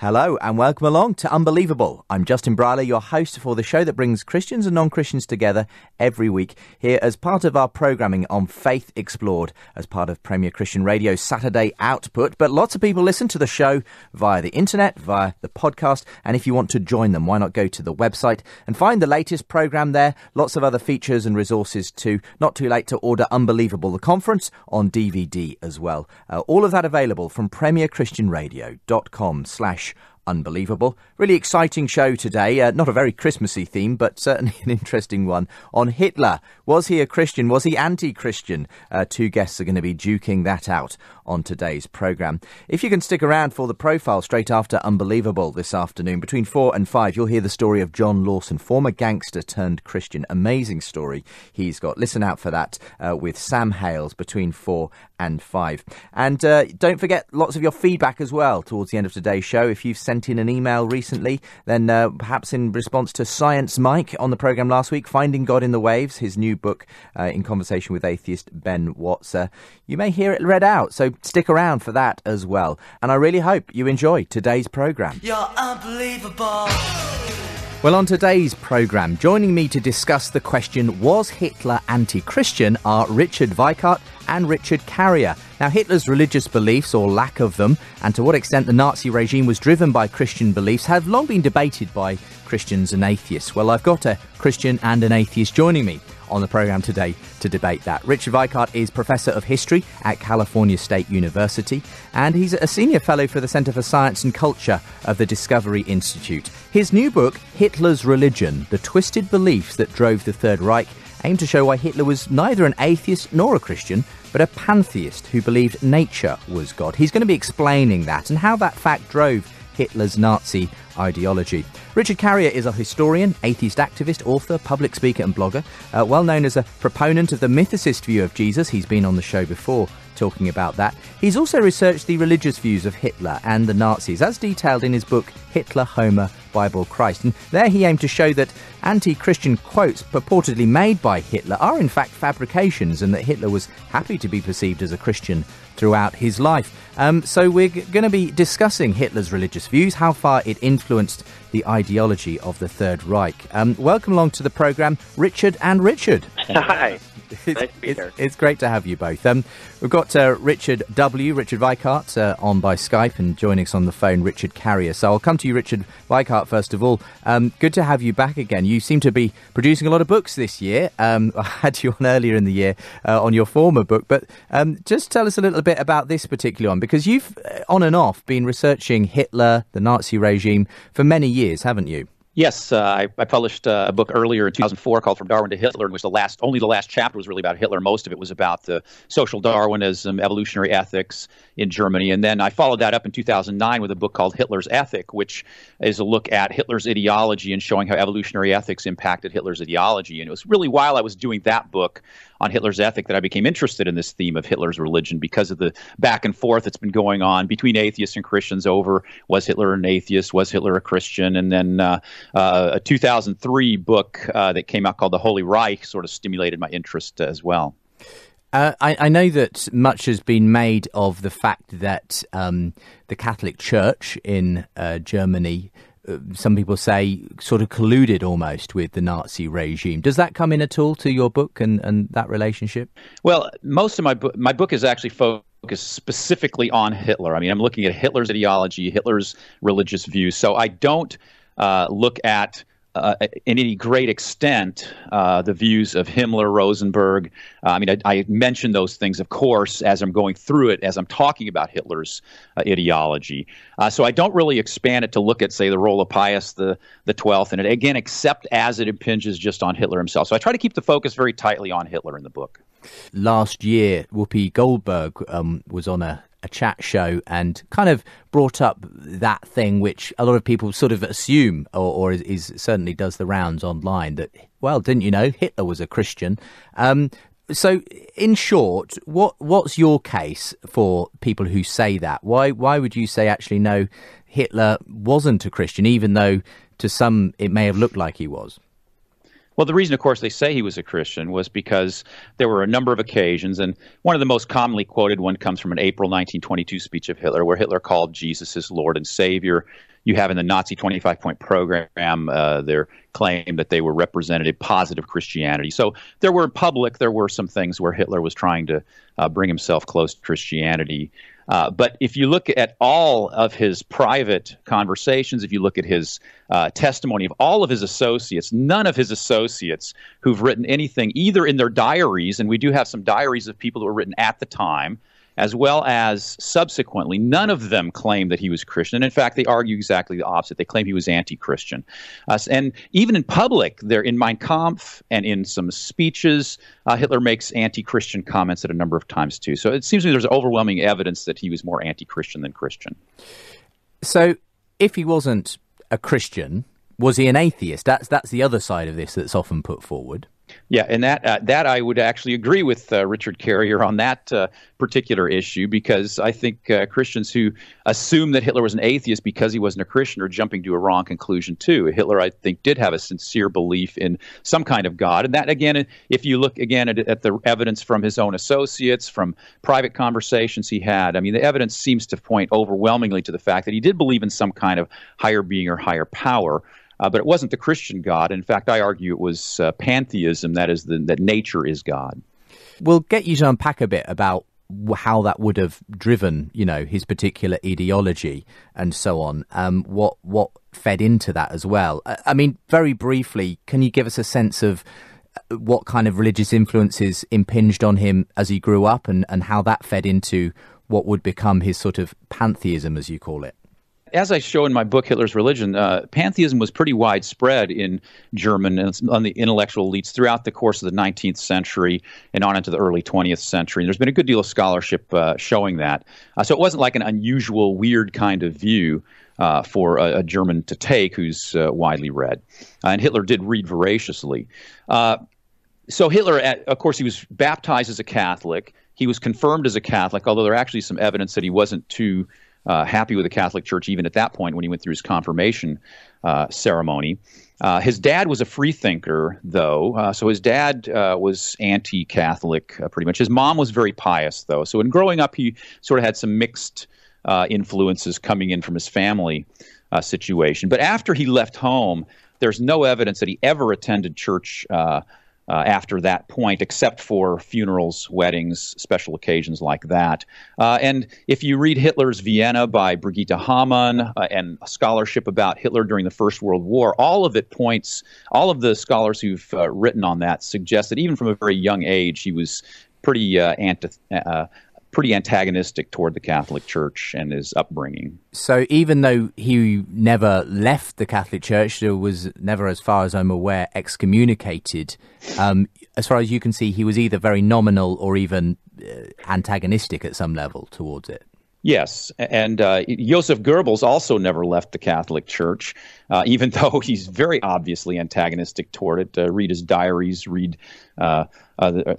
Hello and welcome along to Unbelievable. I'm Justin Brierley, your host for the show that brings Christians and non Christians together every week here as part of our programming on Faith Explored as part of Premier Christian Radio's Saturday output. But lots of people listen to the show via the internet, via the podcast. And if you want to join them, why not go to the website and find the latest program there? Lots of other features and resources too. Not too late to order Unbelievable, the conference on DVD as well. Uh, all of that available from premierchristianradio.com slash unbelievable. Really exciting show today. Uh, not a very Christmassy theme, but certainly an interesting one on Hitler. Was he a Christian? Was he anti Christian? Uh, two guests are going to be duking that out on today's programme. If you can stick around for the profile straight after Unbelievable this afternoon, between four and five, you'll hear the story of John Lawson, former gangster turned Christian. Amazing story he's got. Listen out for that uh, with Sam Hales between four and five. And uh, don't forget lots of your feedback as well towards the end of today's show. If you've sent in an email recently, then uh, perhaps in response to Science Mike on the programme last week, Finding God in the Waves, his new book uh, in conversation with atheist Ben Watts, you may hear it read out. So stick around for that as well. And I really hope you enjoy today's programme. You're unbelievable. Well, on today's programme, joining me to discuss the question, was Hitler anti Christian, are Richard Weikart and Richard Carrier. Now, Hitler's religious beliefs, or lack of them, and to what extent the Nazi regime was driven by Christian beliefs, have long been debated by Christians and atheists. Well, I've got a Christian and an atheist joining me on the programme today to debate that. Richard Weikart is Professor of History at California State University, and he's a Senior Fellow for the Centre for Science and Culture of the Discovery Institute. His new book, Hitler's Religion The Twisted Beliefs That Drove the Third Reich, aimed to show why Hitler was neither an atheist nor a Christian, but a pantheist who believed nature was God. He's going to be explaining that and how that fact drove Hitler's Nazi ideology. Richard Carrier is a historian, atheist activist, author, public speaker, and blogger. Uh, well known as a proponent of the mythicist view of Jesus. He's been on the show before talking about that. He's also researched the religious views of Hitler and the Nazis, as detailed in his book Hitler, Homer, Bible, Christ. And there he aimed to show that anti Christian quotes purportedly made by Hitler are in fact fabrications and that Hitler was happy to be perceived as a Christian throughout his life. Um, so we're g- going to be discussing Hitler's religious views, how far it influenced the ideology of the Third Reich. Um, welcome along to the programme, Richard and Richard. Hi. It's, nice it's, it's, great to have you both. Um, we've got uh, Richard W., Richard Weikart, uh, on by Skype, and joining us on the phone, Richard Carrier. So I'll come to you, Richard Weikart, first of all. Um, good to have you back again. You seem to be producing a lot of books this year. Um, I had you on earlier in the year uh, on your former book, but um, just tell us a little bit about this particular one, because you've, uh, on and off, been researching Hitler, the Nazi regime, for many years, haven't you? Yes, uh, I, I, published uh, a book earlier in 2004 called "From Darwin to Hitler," in which the last, only the last chapter was really about Hitler. Most of it was about the social Darwinism, evolutionary ethics in Germany, and then I followed that up in 2009 with a book called "Hitler's Ethic," which is a look at Hitler's ideology and showing how evolutionary ethics impacted Hitler's ideology. And it was really while I was doing that book on Hitler's ethic that I became interested in this theme of Hitler's religion because of the back and forth that's been going on between atheists and Christians over was Hitler an atheist, was Hitler a Christian, and then uh, uh, a 2003 book uh, that came out called The Holy Reich sort of stimulated my interest as well. Uh, I, I, know that much has been made of the fact that um, the Catholic Church in uh, Germany some people say, sort of colluded almost with the Nazi regime. Does that come in at all to your book and, and that relationship? Well, most of my book, my book is actually focused specifically on Hitler. I mean, I'm looking at Hitler's ideology, Hitler's religious views. So I don't uh, look at uh, in any great extent uh, the views of Himmler, Rosenberg. Uh, I mean, I, I mention those things, of course, as I'm going through it, as I'm talking about Hitler's uh, ideology. Uh, so I don't really expand it to look at, say, the role of Pius the the Twelfth, and it again, except as it impinges just on Hitler himself. So I try to keep the focus very tightly on Hitler in the book. Last year, Whoopi Goldberg um, was on a a chat show and kind of brought up that thing which a lot of people sort of assume or, or is, is, certainly does the rounds online that well didn't you know Hitler was a Christian? Um, so in short what what's your case for people who say that? Why why would you say actually no Hitler wasn't a Christian even though to some it may have looked like he was Well, the reason, of course, they say he was a Christian was because there were a number of occasions, and one of the most commonly quoted one comes from an April 1922 speech of Hitler, where Hitler called Jesus his Lord and Savior. You have in the Nazi 25 point program uh, their claim that they were representative positive Christianity. So there were public, there were some things where Hitler was trying to uh, bring himself close to Christianity. Uh, but if you look at all of his private conversations, if you look at his uh, testimony of all of his associates, none of his associates who've written anything, either in their diaries, and we do have some diaries of people that were written at the time, as well as subsequently, none of them claim that he was Christian. In fact, they argue exactly the opposite. They claim he was anti-Christian. Uh, and even in public, there in Mein Kampf and in some speeches, uh, Hitler makes anti-Christian comments at a number of times too. So it seems to me there's overwhelming evidence that he was more anti-Christian than Christian. So if he wasn't a Christian, was he an atheist? That's that's the other side of this that's often put forward. Yeah, and that uh, that I would actually agree with uh, Richard Carrier on that uh, particular issue because I think uh, Christians who assume that Hitler was an atheist because he wasn't a Christian are jumping to a wrong conclusion too. Hitler, I think, did have a sincere belief in some kind of God, and that again, if you look again at, at the evidence from his own associates, from private conversations he had, I mean, the evidence seems to point overwhelmingly to the fact that he did believe in some kind of higher being or higher power. Uh, but it wasn't the Christian God. In fact, I argue it was uh, pantheism, that is, the, that nature is God. We'll get you to unpack a bit about how that would have driven, you know, his particular ideology and so on. Um, what what fed into that as well? I mean, very briefly, can you give us a sense of uh, what kind of religious influences impinged on him as he grew up, and and how that fed into what would become his sort of pantheism, as you call it? As I show in my book, Hitler's Religion, uh, pantheism was pretty widespread in German and on the intellectual elites throughout the course of the 19th century and on into the early 20th century. And there's been a good deal of scholarship uh, showing that. Uh, so it wasn't like an unusual, weird kind of view. Uh, for a, a, German to take who's uh, widely read. Uh, and Hitler did read voraciously. so, Hitler, at, of course, he was baptized as a Catholic. He was confirmed as a Catholic, although there are actually some evidence that he wasn't too uh, happy with the Catholic Church even at that point when he went through his confirmation uh, ceremony. Uh, his dad was a freethinker, though, uh, so his dad uh, was anti Catholic uh, pretty much. His mom was very pious, though. So in growing up, he sort of had some mixed influences coming in from his family situation. But after he left home, there's no evidence that he ever attended church uh, after that point, except for funerals, weddings, special occasions like that. Uh, and if you read Hitler's Vienna by Brigitte Hamann uh, and a scholarship about Hitler during the First World War, all of it points, all of the scholars who've uh, written on that suggest that even from a very young age, he was pretty uh, anti- uh, pretty antagonistic toward the Catholic Church and his upbringing. So even though he never left the Catholic Church, there was never, as far as I'm aware, excommunicated. Um, as far as you can see, he was either very nominal or even uh, antagonistic at some level towards it. Yes, and uh, Joseph Goebbels also never left the Catholic Church, uh, even though he's very obviously antagonistic toward it. Uh, read his diaries, read uh,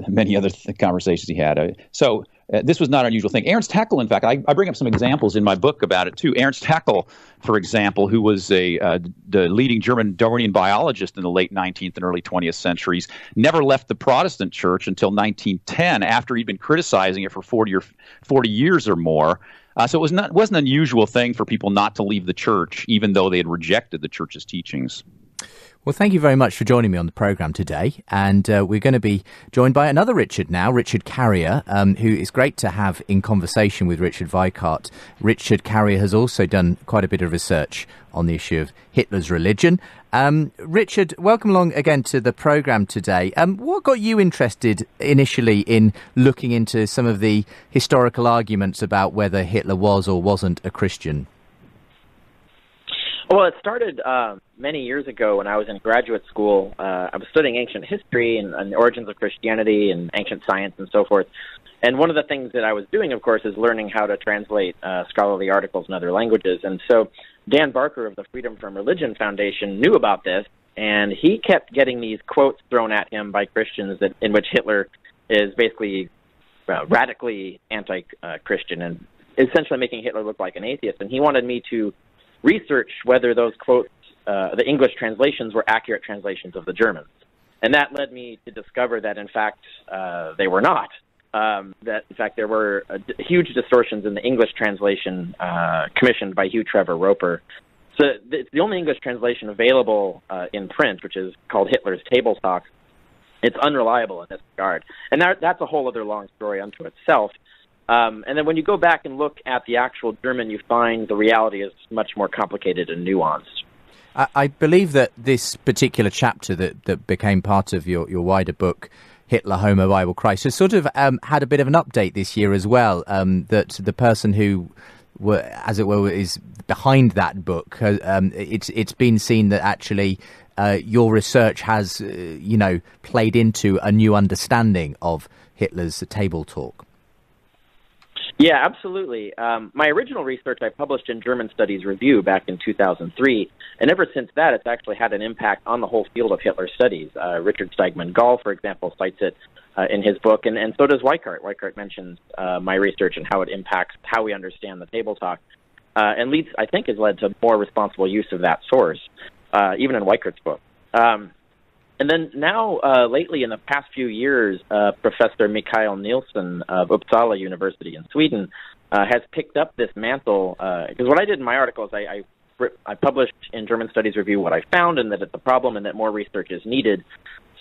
many other th- conversations he had. Uh, so uh, this was not an unusual thing. Ernst Haeckel, in fact, I, I, bring up some examples in my book about it too. Ernst Haeckel, for example, who was a uh, the leading German Darwinian biologist in the late 19th and early 20th centuries, never left the Protestant Church until 1910, after he'd been criticizing it for 40 or 40 years or more. Uh, so it was not wasn't an unusual thing for people not to leave the church, even though they had rejected the church's teachings. Well, thank you very much for joining me on the programme today. And uh, we're going to be joined by another Richard now, Richard Carrier, um, who is great to have in conversation with Richard Weikart. Richard Carrier has also done quite a bit of research on the issue of Hitler's religion. Um, Richard, welcome along again to the programme today. Um, what got you interested initially in looking into some of the historical arguments about whether Hitler was or wasn't a Christian? Well, it started uh, many years ago when I was in graduate school. Uh, I was studying ancient history and, and the origins of Christianity and ancient science and so forth. And one of the things that I was doing, of course, is learning how to translate uh, scholarly articles in other languages. And so Dan Barker of the Freedom from Religion Foundation knew about this, and he kept getting these quotes thrown at him by Christians that, in which Hitler is basically uh, radically anti-Christian and essentially making Hitler look like an atheist. And he wanted me to research whether those quotes, uh, the English translations, were accurate translations of the Germans. and that led me to discover that in fact uh, they were not. Um, that in fact there were uh, huge distortions in the English translation uh, commissioned by Hugh Trevor Roper. So it's the only English translation available uh, in print, which is called Hitler's Table Talk. It's unreliable in this regard, and that, that's a whole other long story unto itself. Um, and then when you go back and look at the actual German, you find the reality is much more complicated and nuanced. I, believe that this particular chapter that, that became part of your, your wider book, Hitler, Homer, Bible, Christ, has sort of um, had a bit of an update this year as well. Um, that the person who were, as it were, is behind that book. Uh, um, it's it's been seen that actually uh, your research has, uh, you know, played into a new understanding of Hitler's table talk. Yeah, absolutely. Um, my original research I published in German Studies Review back in 2003, and ever since that, it's actually had an impact on the whole field of Hitler studies. Uh, Richard Steigmann-Gall, for example, cites it uh, in his book, and, and so does Weikart. Weikart mentions uh, my research and how it impacts how we understand the table talk, uh, and leads, I think, has led to more responsible use of that source, uh, even in Weikart's book. Um, and then now, uh, lately, in the past few years, uh, Professor Mikael Nilsson of Uppsala University in Sweden uh, has picked up this mantle. Uh because uh, what I did in my article is I, I, I published in German Studies Review what I found and that it's a problem and that more research is needed.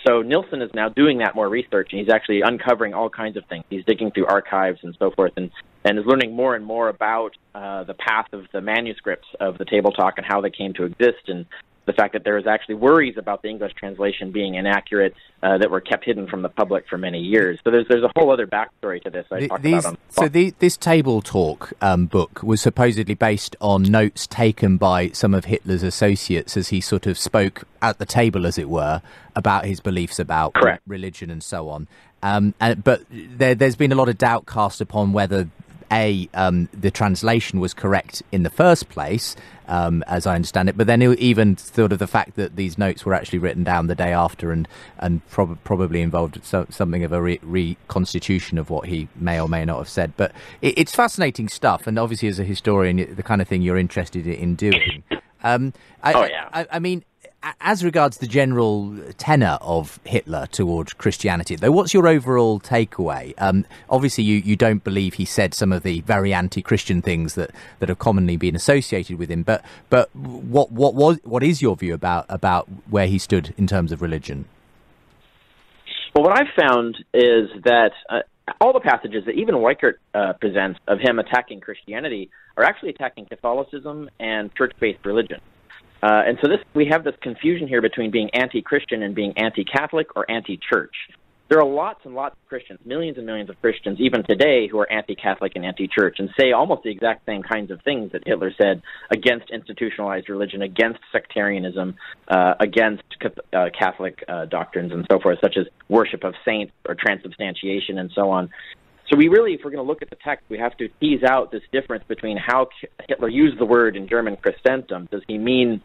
So Nilsson is now doing that more research, and he's actually uncovering all kinds of things. He's digging through archives and so forth, and and is learning more and more about uh, the path of the manuscripts of the table talk and how they came to exist, and the fact that there was actually worries about the English translation being inaccurate uh, that were kept hidden from the public for many years. So there's there's a whole other backstory to this. I the, these, so the, this table talk um, book was supposedly based on notes taken by some of Hitler's associates as he sort of spoke at the table, as it were, about his beliefs about Correct. religion and so on. Um, and, but there, has been a lot of doubt cast upon whether a um, the translation was correct in the first place, um, as I understand it. But then even sort of the fact that these notes were actually written down the day after and and prob- probably involved so- something of a re- reconstitution of what he may or may not have said. But it, it's fascinating stuff, and obviously as a historian, the kind of thing you're interested in doing. Um, I, oh yeah. I, I mean, as regards the general tenor of Hitler towards Christianity, though, what's your overall takeaway? Um, obviously, you, you don't believe he said some of the very anti-Christian things that, that have commonly been associated with him. But but what what was what is your view about about where he stood in terms of religion? Well, what I've found is that uh, all the passages that even Weikart uh, presents of him attacking Christianity are actually attacking Catholicism and church-based religion. Uh, and so this we have this confusion here between being anti-Christian and being anti-Catholic or anti-church. There are lots and lots of Christians, millions and millions of Christians, even today, who are anti-Catholic and anti-church, and say almost the exact same kinds of things that Hitler said against institutionalized religion, against sectarianism, uh, against uh, Catholic uh, doctrines, and so forth, such as worship of saints or transubstantiation, and so on. So we really, if we're going to look at the text, we have to tease out this difference between how Hitler used the word in German Christentum. Does he mean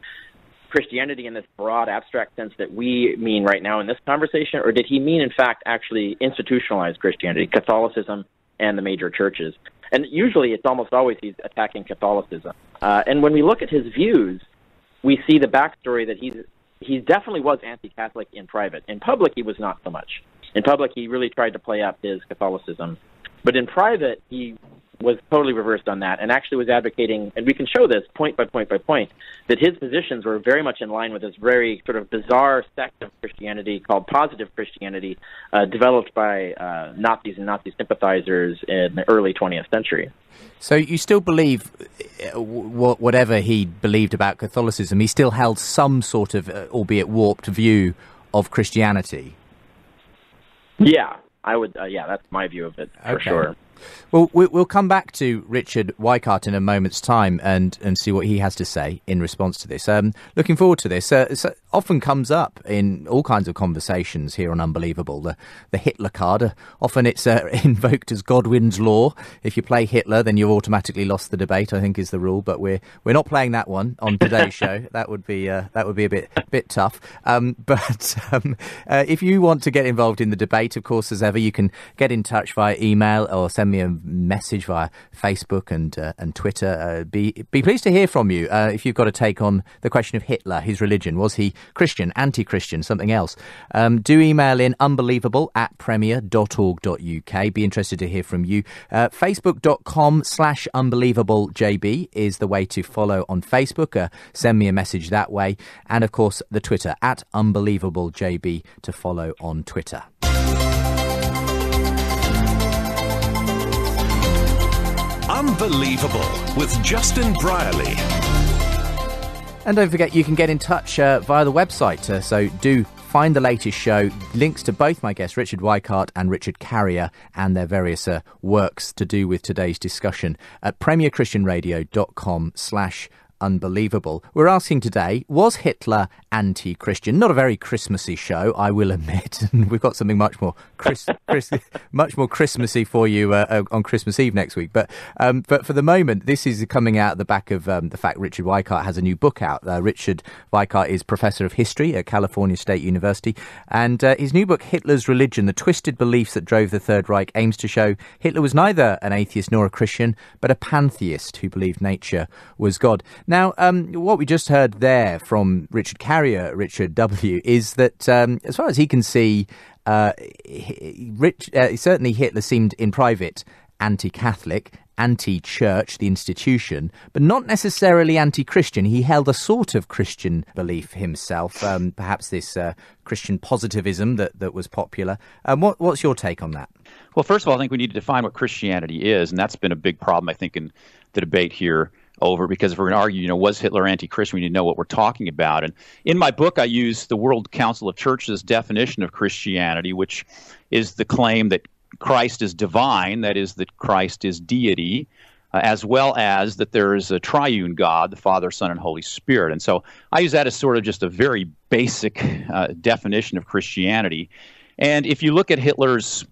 Christianity in this broad, abstract sense that we mean right now in this conversation, or did he mean, in fact, actually institutionalized Christianity, Catholicism, and the major churches? And usually, it's almost always he's attacking Catholicism. Uh, and when we look at his views, we see the backstory that he's he definitely was anti-Catholic in private. In public, he was not so much. In public, he really tried to play up his Catholicism but in private, he was totally reversed on that and actually was advocating, and we can show this point by point by point, that his positions were very much in line with this very sort of bizarre sect of Christianity called positive Christianity, uh, developed by uh, Nazis and Nazi sympathizers in the early 20th century. So you still believe, uh, whatever he believed about Catholicism, he still held some sort of, uh, albeit warped, view of Christianity? Yeah, I would, uh, yeah, that's my view of it for okay. sure. Well, we'll come back to Richard Weikart in a moment's time and, and see what he has to say in response to this. Um, looking forward to this. Uh, it often comes up in all kinds of conversations here on Unbelievable. The, the Hitler card. Often it's uh, invoked as Godwin's law. If you play Hitler, then you've automatically lost the debate. I think is the rule. But we're we're not playing that one on today's show. That would be uh, that would be a bit bit tough. Um, but um, uh, if you want to get involved in the debate, of course, as ever, you can get in touch via email or send me a message via Facebook and uh, and Twitter. Uh, be be pleased to hear from you uh, if you've got a take on the question of Hitler, his religion. Was he Christian, anti Christian, something else, um, do email in unbelievable at premier.org.uk. Be interested to hear from you. Uh, Facebook.com slash unbelievablejb is the way to follow on Facebook. Uh, send me a message that way. And of course, the Twitter at unbelievablejb to follow on Twitter. Unbelievable with Justin Brierley. And don't forget, you can get in touch uh, via the website. Uh, so do find the latest show, links to both my guests, Richard Weikart and Richard Carrier, and their various uh, works to do with today's discussion at premierchristianradio.com slash unbelievable. We're asking today, was Hitler anti Christian? Not a very Christmassy show, I will admit. We've got something much more Chris, Chris, much more Christmassy for you uh, uh, on Christmas Eve next week. But um, but for the moment, this is coming out the back of um, the fact Richard Weikart has a new book out. Uh, Richard Weikart is professor of history at California State University, and uh, his new book, Hitler's Religion: The Twisted Beliefs That Drove the Third Reich, aims to show Hitler was neither an atheist nor a Christian, but a pantheist who believed nature was God. Now, um, what we just heard there from Richard Carrier, Richard W, is that um, as far as he can see, uh, Rich, uh, certainly Hitler seemed in private anti-Catholic, anti-church, the institution, but not necessarily anti-Christian. He held a sort of Christian belief himself, um, perhaps this uh, Christian positivism that, that was popular. Um, what, what's your take on that? Well, first of all, I think we need to define what Christianity is, and that's been a big problem, I think, in the debate here over because if we're going to argue, you know, was Hitler anti-Christian, we need to know what we're talking about. And in my book, I use the World Council of Churches definition of Christianity, which is the claim that Christ is divine, that is, that Christ is deity. Uh, as well as that there is a triune God, the Father, Son, and Holy Spirit. And so I use that as sort of just a very basic uh, definition of Christianity. And if you look at Hitler's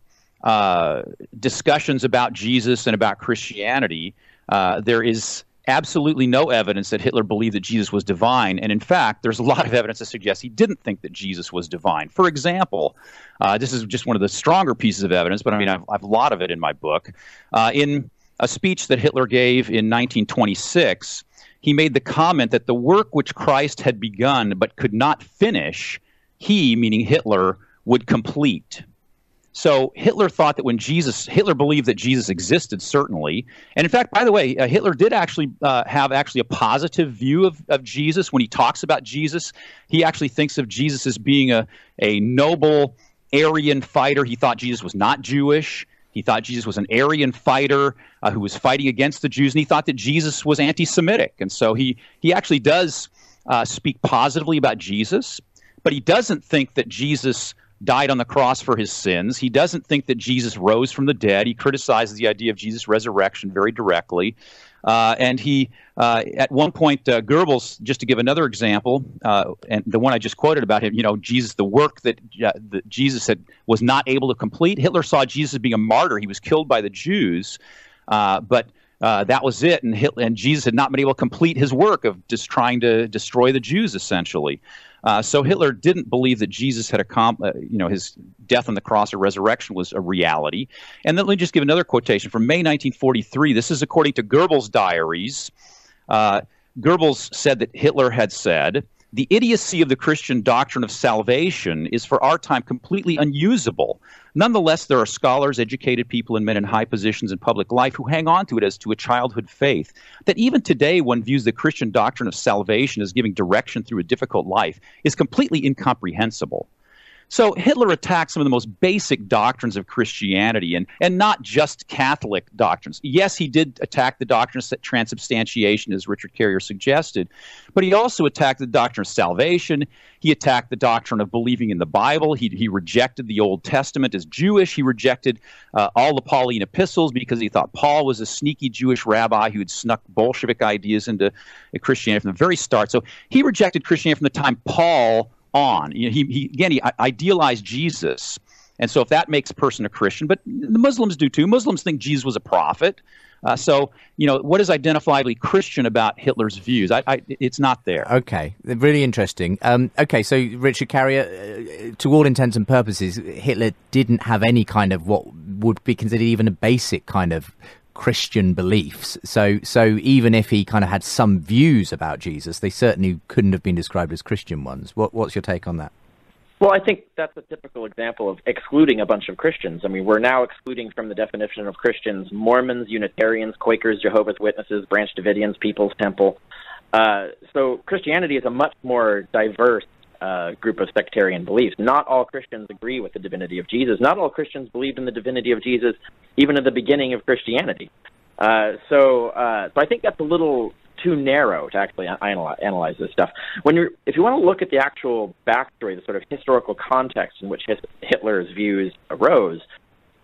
uh, discussions about Jesus and about Christianity, uh, there is absolutely no evidence that Hitler believed that Jesus was divine. And in fact, there's a lot of evidence to suggest he didn't think that Jesus was divine. For example, uh, this is just one of the stronger pieces of evidence, but I mean, I've, I've a lot of it in my book. Uh, in a speech that Hitler gave in 1926, he made the comment that the work which Christ had begun but could not finish, he, meaning Hitler, would complete. So Hitler thought that when Jesus, Hitler believed that Jesus existed, certainly. And in fact, by the way, uh, Hitler did actually uh, have actually a positive view of, of Jesus. When he talks about Jesus, he actually thinks of Jesus as being a, a noble Aryan fighter. He thought Jesus was not Jewish. He thought Jesus was an Aryan fighter uh, who was fighting against the Jews, and he thought that Jesus was anti-Semitic. And so he he actually does uh, speak positively about Jesus, but he doesn't think that Jesus died on the cross for his sins. He doesn't think that Jesus rose from the dead. He criticizes the idea of Jesus' resurrection very directly. Uh, and he, uh, at one point, uh, Goebbels, just to give another example, uh, and the one I just quoted about him, you know, Jesus, the work that, uh, that Jesus had was not able to complete. Hitler saw Jesus as being a martyr. He was killed by the Jews, uh, but that was it. And, Hitler, and Jesus had not been able to complete his work of just trying to destroy the Jews, essentially. Uh, so Hitler didn't believe that Jesus had accomplished, uh, you know, his death on the cross or resurrection was a reality. And then let me just give another quotation from May 1943. This is according to Goebbels' diaries. Uh, Goebbels said that Hitler had said, the idiocy of the Christian doctrine of salvation is for our time completely unusable. Nonetheless, there are scholars, educated people, and men in high positions in public life who hang on to it as to a childhood faith. That even today, one views the Christian doctrine of salvation as giving direction through a difficult life is completely incomprehensible. So Hitler attacked some of the most basic doctrines of Christianity and, and not just Catholic doctrines. Yes, he did attack the doctrine of transubstantiation, as Richard Carrier suggested, but he also attacked the doctrine of salvation. He attacked the doctrine of believing in the Bible. He, he rejected the Old Testament as Jewish. He rejected uh, all the Pauline epistles because he thought Paul was a sneaky Jewish rabbi who had snuck Bolshevik ideas into Christianity from the very start. So he rejected Christianity from the time Paul on. he, he, again, he idealized Jesus. And so if that makes a person a Christian, but the Muslims do too. Muslims think Jesus was a prophet. Uh, so, you know, what is identifiably Christian about Hitler's views? I, I, it's not there. Okay, really interesting. Um, okay, so Richard Carrier, uh, to all intents and purposes, Hitler didn't have any kind of what would be considered even a basic kind of Christian beliefs. So, so even if he kind of had some views about Jesus, they certainly couldn't have been described as Christian ones. What, what's your take on that? Well, I think that's a typical example of excluding a bunch of Christians. I mean, we're now excluding from the definition of Christians Mormons, Unitarians, Quakers, Jehovah's Witnesses, Branch Davidians, People's Temple. Uh, so Christianity is a much more diverse uh, group of sectarian beliefs. Not all Christians agree with the divinity of Jesus. Not all Christians believed in the divinity of Jesus even at the beginning of Christianity. Uh, so, uh, so I think that's a little too narrow to actually analyze, analyze this stuff. When you're, if you want to look at the actual backstory, the sort of historical context in which Hitler's views arose,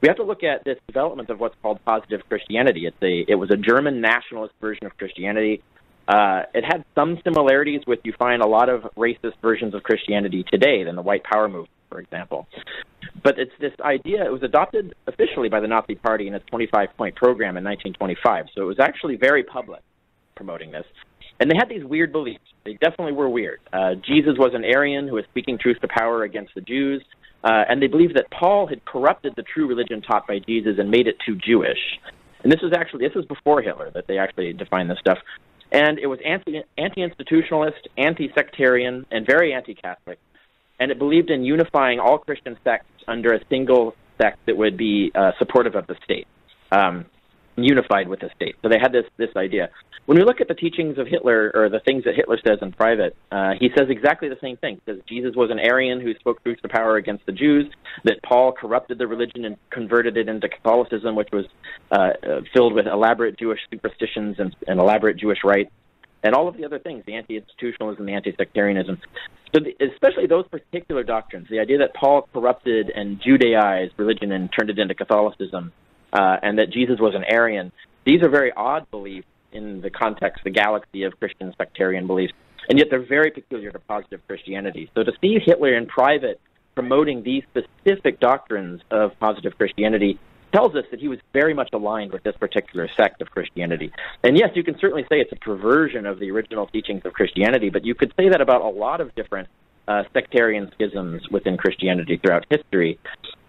we have to look at this development of what's called positive Christianity. It's a, it was a German nationalist version of Christianity. Uh, it had some similarities with you find a lot of racist versions of Christianity today than the White Power movement, for example. But it's this idea. It was adopted officially by the Nazi Party in its 25-point program in 1925. So it was actually very public promoting this. And they had these weird beliefs. They definitely were weird. Uh, Jesus was an Aryan who was speaking truth to power against the Jews. Uh, and they believed that Paul had corrupted the true religion taught by Jesus and made it too Jewish. And this was actually this was before Hitler that they actually defined this stuff. And it was anti anti-institutionalist, anti-sectarian, and very anti-Catholic. And it believed in unifying all Christian sects under a single sect that would be uh, supportive of the state. Um, unified with the state. So they had this this idea. When we look at the teachings of Hitler or the things that Hitler says in private, uh, he says exactly the same thing. He says Jesus was an Aryan who spoke truth to power against the Jews. That Paul corrupted the religion and converted it into Catholicism, which was uh, uh, filled with elaborate Jewish superstitions and, and elaborate Jewish rites and all of the other things, the anti-institutionalism, the anti-sectarianism. So, the, especially those particular doctrines, the idea that Paul corrupted and Judaized religion and turned it into Catholicism, uh, and that Jesus was an Aryan. These are very odd beliefs in the context, the galaxy of Christian sectarian beliefs, and yet they're very peculiar to positive Christianity. So to see Hitler in private promoting these specific doctrines of positive Christianity tells us that he was very much aligned with this particular sect of Christianity. And yes, you can certainly say it's a perversion of the original teachings of Christianity, but you could say that about a lot of different uh, sectarian schisms within Christianity throughout history.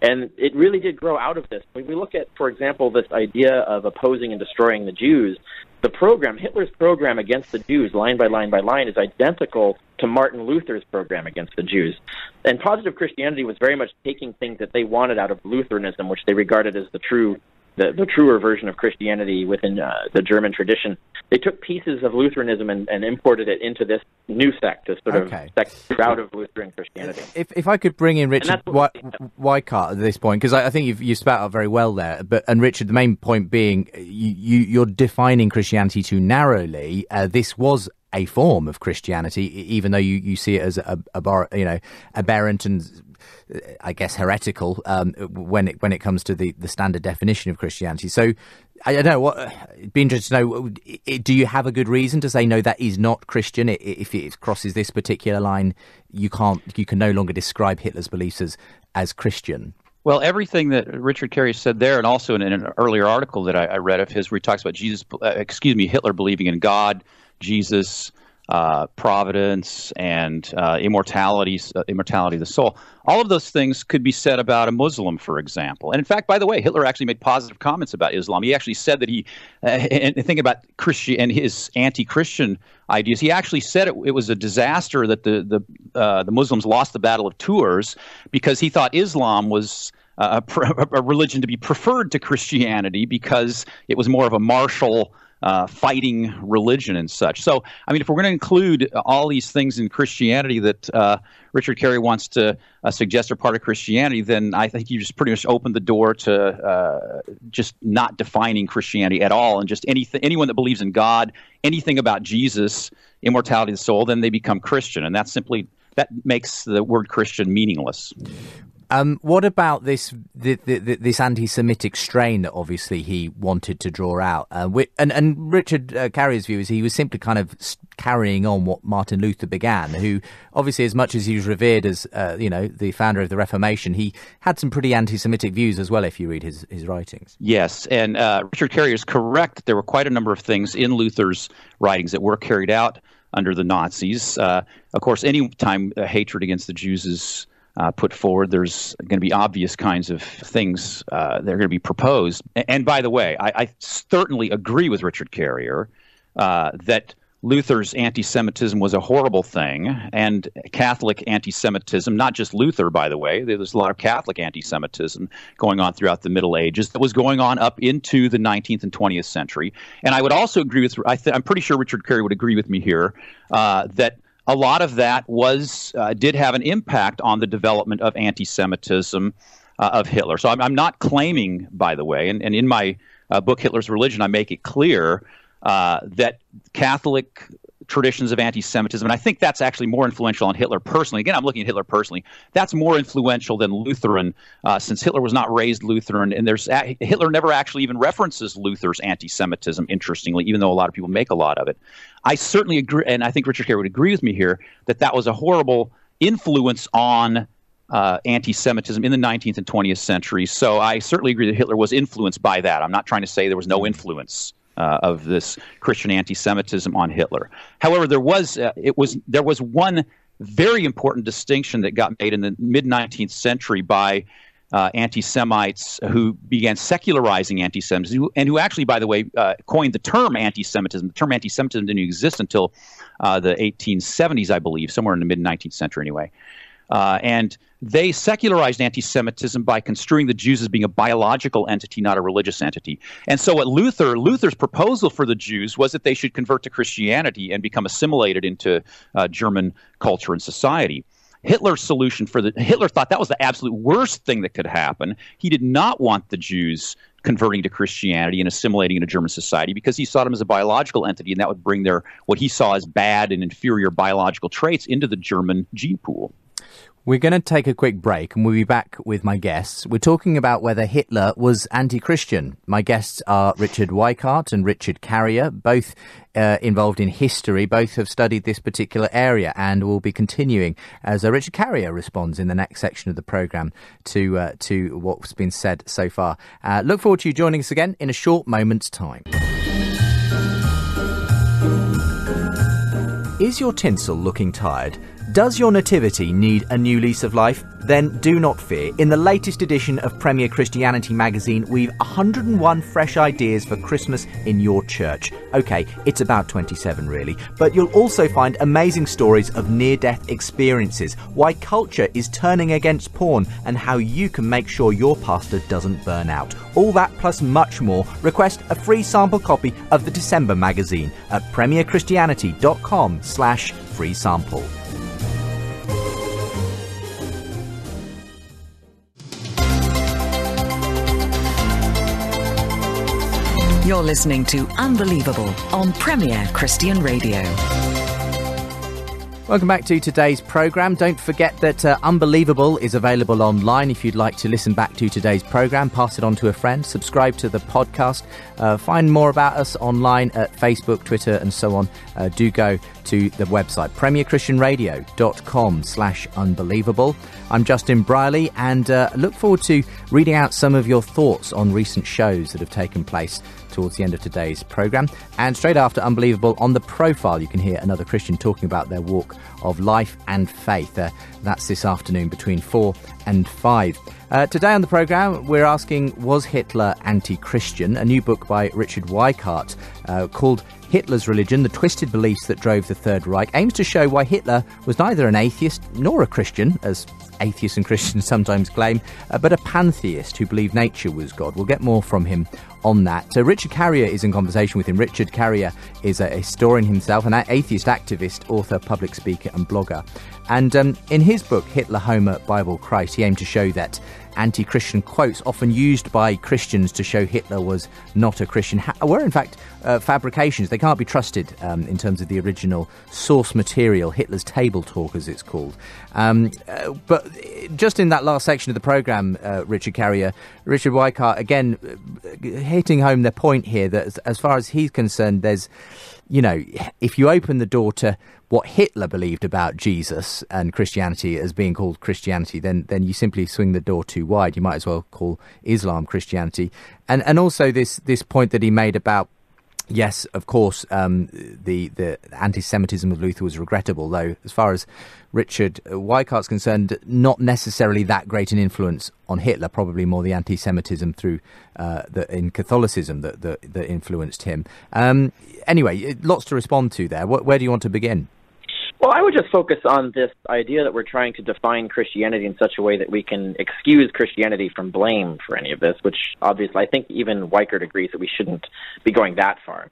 And it really did grow out of this. When we look at, for example, this idea of opposing and destroying the Jews, the program, Hitler's program against the Jews, line by line by line, is identical to Martin Luther's program against the Jews. And positive Christianity was very much taking things that they wanted out of Lutheranism, which they regarded as the true the, the truer version of Christianity within uh, the German tradition. They took pieces of Lutheranism and, and imported it into this new sect, this sort okay. of sect out of Lutheran Christianity. If, if I could bring in Richard Weikart at this point, because I, I, think you've, you spat out very well there, but and Richard, the main point being you, you, are defining Christianity too narrowly. Uh, this was a form of Christianity, even though you, you see it as a, a bar, you know aberrant and I guess, heretical um, when it when it comes to the, the standard definition of Christianity. So I don't know. What it'd be interesting to know. Do you have a good reason to say no? That is not Christian. If it crosses this particular line, you can't. You can no longer describe Hitler's beliefs as as Christian. Well, everything that Richard Carrier said there, and also in, in an earlier article that I, I, read of his, where he talks about Jesus, uh, excuse me, Hitler believing in God, Jesus, uh, providence and uh, immortality, uh, immortality of the soul. All of those things could be said about a Muslim, for example. And in fact, by the way, Hitler actually made positive comments about Islam. He actually said that he, uh, and think about Christian and his anti-Christian ideas. He actually said it, it was a disaster that the the uh, the Muslims lost the Battle of Tours because he thought Islam was. A, a religion to be preferred to Christianity because it was more of a martial uh, fighting religion and such. So, I mean, if we're going to include all these things in Christianity that uh, Richard Carrier wants to uh, suggest are part of Christianity, then I think you just pretty much opened the door to uh, just not defining Christianity at all, and just anything, anyone that believes in God, anything about Jesus, immortality of the soul, then they become Christian, and that simply that makes the word Christian meaningless. Um, what about this the, the, this anti-Semitic strain that obviously he wanted to draw out? Uh, and, and Richard uh, Carrier's view is he was simply kind of carrying on what Martin Luther began, who obviously, as much as he was revered as uh, you know the founder of the Reformation, he had some pretty anti-Semitic views as well. If you read his his writings, yes, and uh, Richard Carey is correct. There were quite a number of things in Luther's writings that were carried out under the Nazis. Uh, of course, any time hatred against the Jews is uh, put forward. There's going to be obvious kinds of things uh, that are going to be proposed. And, by the way, I, I, certainly agree with Richard Carrier uh, that Luther's anti Semitism was a horrible thing, and Catholic anti Semitism, not just Luther, by the way, there was a lot of Catholic anti Semitism going on throughout the Middle Ages that was going on up into the 19th and 20th century. And I would also agree with, I am pretty sure Richard Carrier would agree with me here, uh, that a lot of that was uh, did have an impact on the development of anti-Semitism uh, of Hitler. So I'm, I'm, not claiming, by the way, and, and in my uh, book Hitler's Religion, I make it clear uh, that Catholic traditions of anti-Semitism, and I think that's actually more influential on Hitler personally. Again, I'm looking at Hitler personally. That's more influential than Lutheran, uh, since Hitler was not raised Lutheran, and there's Hitler never actually even references Luther's anti-Semitism. Interestingly, even though a lot of people make a lot of it, I certainly agree, and I think Richard Carrier would agree with me here that that was a horrible influence on. Uh, anti-Semitism in the 19th and 20th century. So I certainly agree that Hitler was influenced by that. I'm not trying to say there was no influence uh, of this Christian anti-Semitism on Hitler. However, there was uh, it was there was one very important distinction that got made in the mid 19th century by uh, anti-Semites who began secularizing anti-Semitism, and who actually, by the way, uh, coined the term anti-Semitism. The term anti-Semitism didn't exist until uh, the 1870s, I believe, somewhere in the mid 19th century, anyway. Uh, and they secularized anti Semitism by construing the Jews as being a biological entity, not a religious entity. And so, what Luther, Luther's proposal for the Jews was that they should convert to Christianity and become assimilated into uh, German culture and society. Hitler's solution for the Hitler thought that was the absolute worst thing that could happen. He did not want the Jews converting to Christianity and assimilating into German society because he saw them as a biological entity, and that would bring their what he saw as bad and inferior biological traits into the German gene pool. We're going to take a quick break and we'll be back with my guests. We're talking about whether Hitler was anti Christian. My guests are Richard Weikart and Richard Carrier, both uh, involved in history. Both have studied this particular area and will be continuing as uh, Richard Carrier responds in the next section of the programme to, uh, to what's been said so far. Uh, look forward to you joining us again in a short moment's time. Is your tinsel looking tired? Does your nativity need a new lease of life? Then do not fear. In the latest edition of Premier Christianity magazine, we've 101 fresh ideas for Christmas in your church. Okay, it's about 27 really, but you'll also find amazing stories of near death experiences, why culture is turning against porn, and how you can make sure your pastor doesn't burn out. All that plus much more. Request a free sample copy of the December magazine at premierchristianity.com slash free sample. You're listening to Unbelievable on Premier Christian Radio. Welcome back to today's programme. Don't forget that uh, Unbelievable is available online if you'd like to listen back to today's programme. Pass it on to a friend. Subscribe to the podcast. Uh, find more about us online at Facebook, Twitter, and so on. Uh, do go to the website, premierchristianradio.com slash unbelievable. I'm Justin Brierley and uh, look forward to reading out some of your thoughts on recent shows that have taken place towards the end of today's programme. And straight after Unbelievable, on the profile, you can hear another Christian talking about their walk of life and faith. Uh, that's this afternoon between 4 and 5. Uh, today on the programme, we're asking Was Hitler anti Christian? A new book by Richard Weikart uh, called Hitler's Religion The Twisted Beliefs That Drove the Third Reich aims to show why Hitler was neither an atheist nor a Christian, as atheists and Christians sometimes claim, uh, but a pantheist who believed nature was God. We'll get more from him on that. So Richard Carrier is in conversation with him. Richard Carrier is a historian himself, an atheist activist, author, public speaker, and blogger. And um, in his book, Hitler, Homer, Bible, Christ, he aimed to show that anti Christian quotes, often used by Christians to show Hitler was not a Christian, were in fact uh, fabrications. They can't be trusted um, in terms of the original source material, Hitler's Table Talk, as it's called. Um, uh, but just in that last section of the programme, uh, Richard Carrier, Richard Weikart, again, uh, hitting home the point here that as far as he's concerned, there's you know, if you open the door to what Hitler believed about Jesus and Christianity as being called Christianity, then then you simply swing the door too wide. You might as well call Islam Christianity. And and also this this point that he made about Yes, of course, um, the, the anti Semitism of Luther was regrettable, though, as far as Richard Weikart's concerned, not necessarily that great an influence on Hitler, probably more the anti Semitism through uh, the, in Catholicism that, that, that influenced him. Um, anyway, lots to respond to there. Where do you want to begin? Well, I would just focus on this idea that we're trying to define Christianity in such a way that we can excuse Christianity from blame for any of this, which obviously I think even Weikart agrees that we shouldn't be going that far.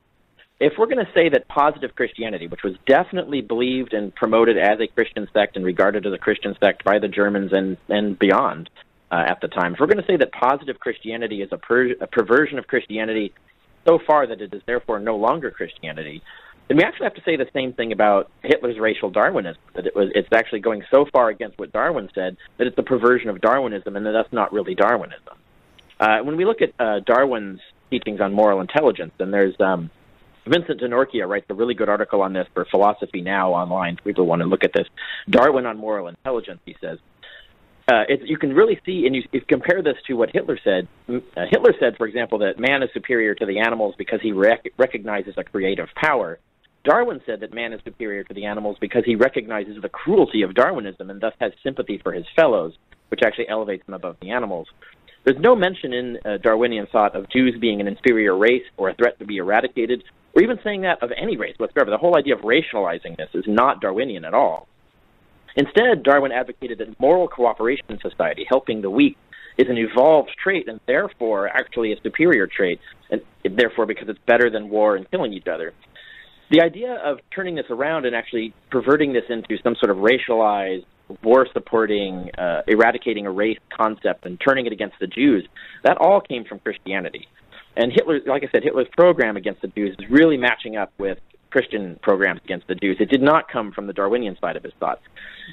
If we're going to say that positive Christianity, which was definitely believed and promoted as a Christian sect and regarded as a Christian sect by the Germans and, and beyond uh, at the time, if we're going to say that positive Christianity is a, per, a perversion of Christianity so far that it is therefore no longer Christianity, then we actually have to say the same thing about Hitler's racial Darwinism. That it was it's actually going so far against what Darwin said that it's a perversion of Darwinism, and that that's not really Darwinism. Uh, when we look at uh, Darwin's teachings on moral intelligence, and there's um, Vincent di Norcia writes a really good article on this for Philosophy Now online. People want to look at this. Darwin on moral intelligence, he says. Uh, you can really see, and you, you compare this to what Hitler said. Uh, Hitler said, for example, that man is superior to the animals because he rec- recognizes a creative power. Darwin said that man is superior to the animals because he recognizes the cruelty of Darwinism and thus has sympathy for his fellows, which actually elevates him above the animals. There's no mention in uh, Darwinian thought of Jews being an inferior race or a threat to be eradicated, or even saying that of any race whatsoever. The whole idea of racializing this is not Darwinian at all. Instead, Darwin advocated that moral cooperation in society, helping the weak, is an evolved trait and therefore actually a superior trait, and therefore because it's better than war and killing each other the idea of turning this around and actually perverting this into some sort of racialized, war supporting, uh, eradicating a race concept and turning it against the Jews, that all came from Christianity. And Hitler, like I said, Hitler's program against the Jews is really matching up with Christian programs against the Jews. It did not come from the Darwinian side of his thought.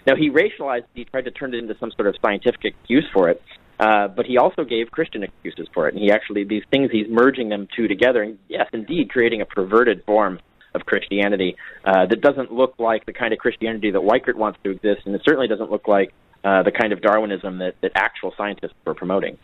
Now, he racialized, he tried to turn it into some sort of scientific excuse for it, uh, but he also gave Christian excuses for it. And he actually, these things, he's merging them two together, and yes, indeed, creating a perverted form of Christianity uh, that doesn't look like the kind of Christianity that Weikart wants to exist, and it certainly doesn't look like uh, the kind of Darwinism that, that actual scientists were promoting.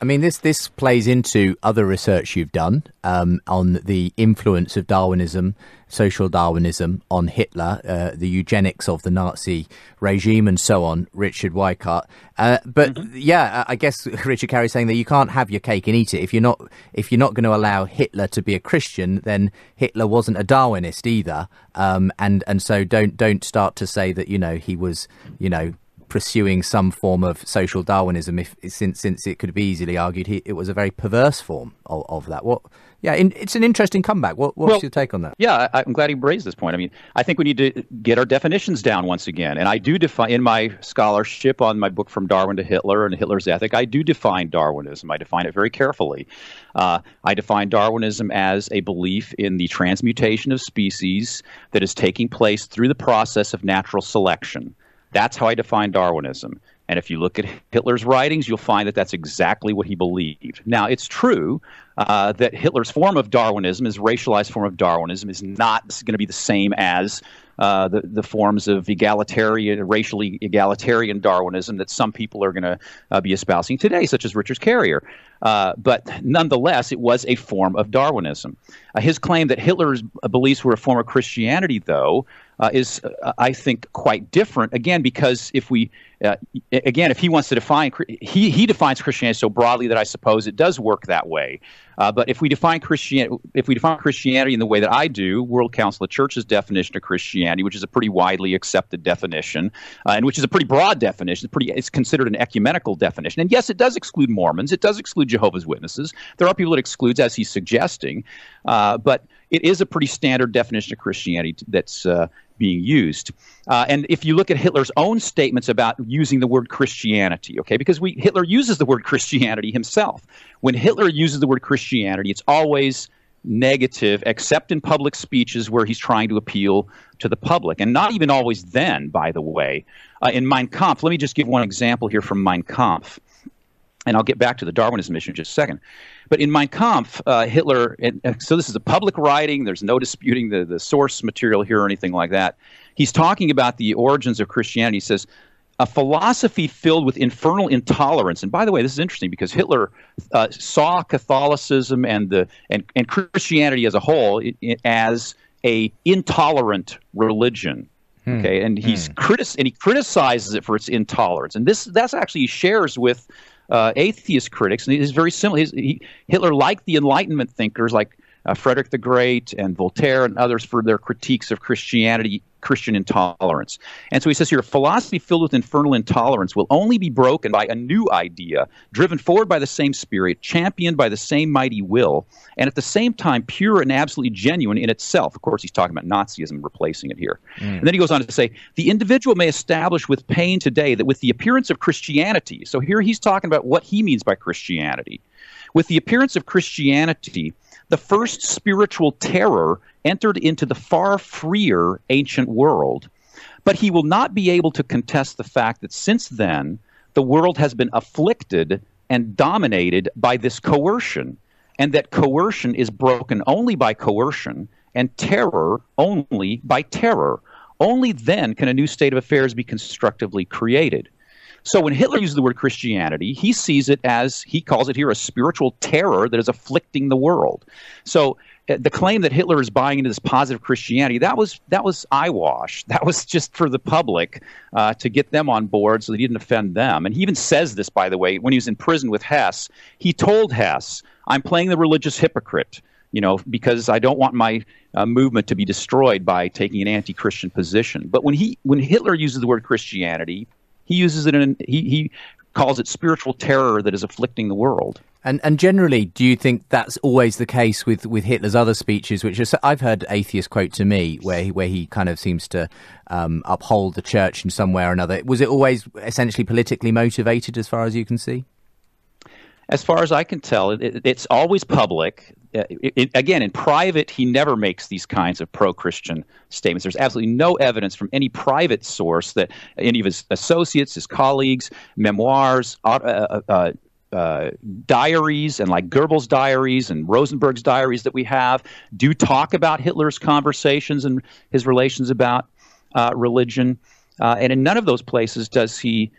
I mean, this this plays into other research you've done um, on the influence of Darwinism, social Darwinism, on Hitler, uh, the eugenics of the Nazi regime, and so on. Richard Weikart, uh, but mm-hmm. yeah, I guess Richard Carrier saying that you can't have your cake and eat it. If you're not if you're not going to allow Hitler to be a Christian, then Hitler wasn't a Darwinist either. Um, and and so don't don't start to say that you know he was you know pursuing some form of social Darwinism, if since since it could be easily argued he, it was a very perverse form of, of that. What? Yeah, in, it's an interesting comeback. What, what's well, your take on that? Yeah, I, am glad he raised this point. I mean, I think we need to get our definitions down once again. And I do define in my scholarship on my book from Darwin to Hitler and Hitler's Ethic. I do define Darwinism. I define it very carefully. Uh, I define Darwinism as a belief in the transmutation of species that is taking place through the process of natural selection. That's how I define Darwinism. And if you look at Hitler's writings, you'll find that that's exactly what he believed. Now, it's true uh, that Hitler's form of Darwinism, his racialized form of Darwinism, is not going to be the same as uh, the, the forms of egalitarian, racially egalitarian Darwinism that some people are going to uh, be espousing today, such as Richard Carrier. Uh, but nonetheless, it was a form of Darwinism. Uh, his claim that Hitler's beliefs were a form of Christianity, though, uh, is, uh, I think, quite different. Again, because if we, uh, again, if he wants to define, he he defines Christianity so broadly that I suppose it does work that way. Uh, but if we define Christianity, if we define Christianity in the way that I do, World Council of Churches definition of Christianity, which is a pretty widely accepted definition, uh, and which is a pretty broad definition, it's pretty, it's considered an ecumenical definition. And yes, it does exclude Mormons, it does exclude Jehovah's Witnesses. There are people it excludes, as he's suggesting, uh, but it is a pretty standard definition of Christianity that's uh, being used. Uh, and if you look at Hitler's own statements about using the word Christianity, okay, because we, Hitler uses the word Christianity himself. When Hitler uses the word Christianity, it's always negative, except in public speeches where he's trying to appeal to the public. And not even always then, by the way. Uh, in Mein Kampf, let me just give one example here from Mein Kampf. And I'll get back to the Darwinism issue in just a second. But in Mein Kampf, uh, Hitler, and, and so this is a public writing, there's no disputing the, the source material here or anything like that. He's talking about the origins of Christianity. He says, a philosophy filled with infernal intolerance. And by the way, this is interesting because Hitler uh, saw Catholicism and the and, and Christianity as a whole as a intolerant religion. Hmm. Okay, and he's hmm. critic and he criticizes it for its intolerance. And this that's actually he shares with uh, atheist critics, and he's very similar. He's, he, Hitler, liked the Enlightenment thinkers, like uh, Frederick the Great and Voltaire and others for their critiques of Christianity, Christian intolerance. And so he says here, philosophy filled with infernal intolerance will only be broken by a new idea, driven forward by the same spirit, championed by the same mighty will, and at the same time pure and absolutely genuine in itself. Of course, he's talking about Nazism, replacing it here. Mm. And then he goes on to say, the individual may establish with pain today that with the appearance of Christianity, so here he's talking about what he means by Christianity. With the appearance of Christianity, the first spiritual terror entered into the far freer ancient world. But he will not be able to contest the fact that since then, the world has been afflicted and dominated by this coercion, and that coercion is broken only by coercion, and terror only by terror. Only then can a new state of affairs be constructively created. So when Hitler uses the word Christianity, he sees it as, he calls it here, a spiritual terror that is afflicting the world. So uh, the claim that Hitler is buying into this positive Christianity that was that was eyewash. That was just for the public uh, to get them on board so he didn't offend them. And he even says this, by the way, when he was in prison with Hess. He told Hess, "I'm playing the religious hypocrite." You know, because I don't want my uh, movement to be destroyed by taking an anti-Christian position. But when he, when Hitler uses the word Christianity, he uses it in he he calls it spiritual terror that is afflicting the world. And and generally, do you think that's always the case with, with Hitler's other speeches? Which is, I've heard atheists quote to me where he, where he kind of seems to um, uphold the church in some way or another. Was it always essentially politically motivated, as far as you can see? As far as I can tell, it, it's always public. Uh, it, it, again, in private, he never makes these kinds of pro Christian statements. There's absolutely no evidence from any private source that any of his associates, his colleagues, memoirs, uh, uh, uh, uh, diaries and like Goebbels' diaries and Rosenberg's diaries that we have do talk about Hitler's conversations and his relations about uh, religion. and in none of those places does he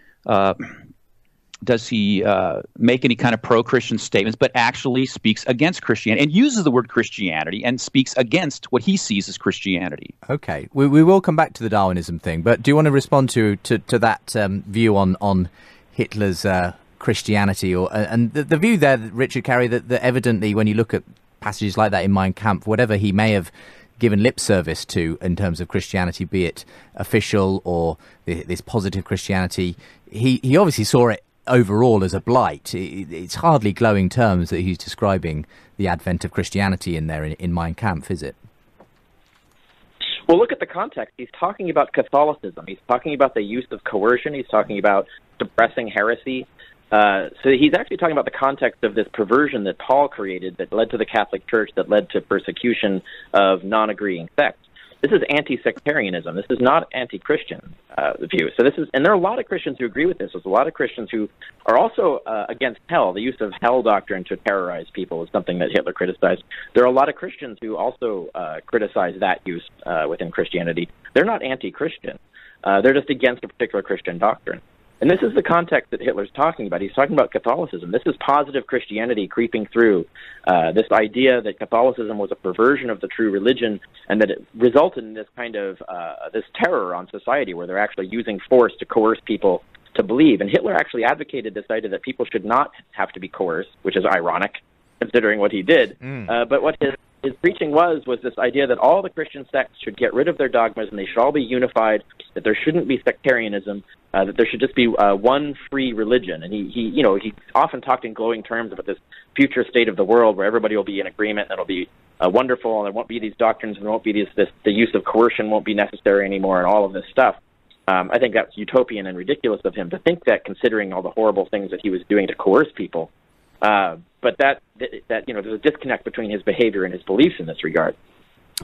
does he uh, make any kind of pro-Christian statements, but actually speaks against Christianity and uses the word Christianity and speaks against what he sees as Christianity. Okay, we, we will come back to the Darwinism thing, but do you want to respond to to, to that um, view on on Hitler's uh, Christianity or uh, and the, the, view there, Richard Carrier, that, that evidently when you look at passages like that in Mein Kampf, whatever he may have given lip service to in terms of Christianity, be it official or this positive Christianity, he, he obviously saw it overall as a blight. It's hardly glowing terms that he's describing the advent of Christianity in there in, in Mein Kampf, is it? Well, look at the context. He's talking about Catholicism. He's talking about the use of coercion. He's talking about suppressing heresy. Uh, so he's actually talking about the context of this perversion that Paul created that led to the Catholic Church, that led to persecution of non-agreeing sects. This is anti-sectarianism. This is not anti-Christian uh, view. So this is, and there are a lot of Christians who agree with this. There's a lot of Christians who are also uh, against hell. The use of hell doctrine to terrorize people is something that Hitler criticized. There are a lot of Christians who also uh, criticize that use uh, within Christianity. They're not anti-Christian. Uh, they're just against a particular Christian doctrine. And this is the context that Hitler's talking about. He's talking about Catholicism. This is positive Christianity creeping through. Uh, this idea that Catholicism was a perversion of the true religion, and that it resulted in this kind of uh, this terror on society, where they're actually using force to coerce people to believe. And Hitler actually advocated this idea that people should not have to be coerced, which is ironic considering what he did. Mm. Uh, but what his his preaching was was this idea that all the Christian sects should get rid of their dogmas and they should all be unified. That there shouldn't be sectarianism. Uh, that there should just be uh, one free religion. And he, he, you know, he often talked in glowing terms about this future state of the world where everybody will be in agreement and it'll be uh, wonderful and there won't be these doctrines and there won't be these, this, the use of coercion won't be necessary anymore and all of this stuff. Um, I think that's utopian and ridiculous of him to think that, considering all the horrible things that he was doing to coerce people. Uh, but that, that you know, there's a disconnect between his behavior and his beliefs in this regard.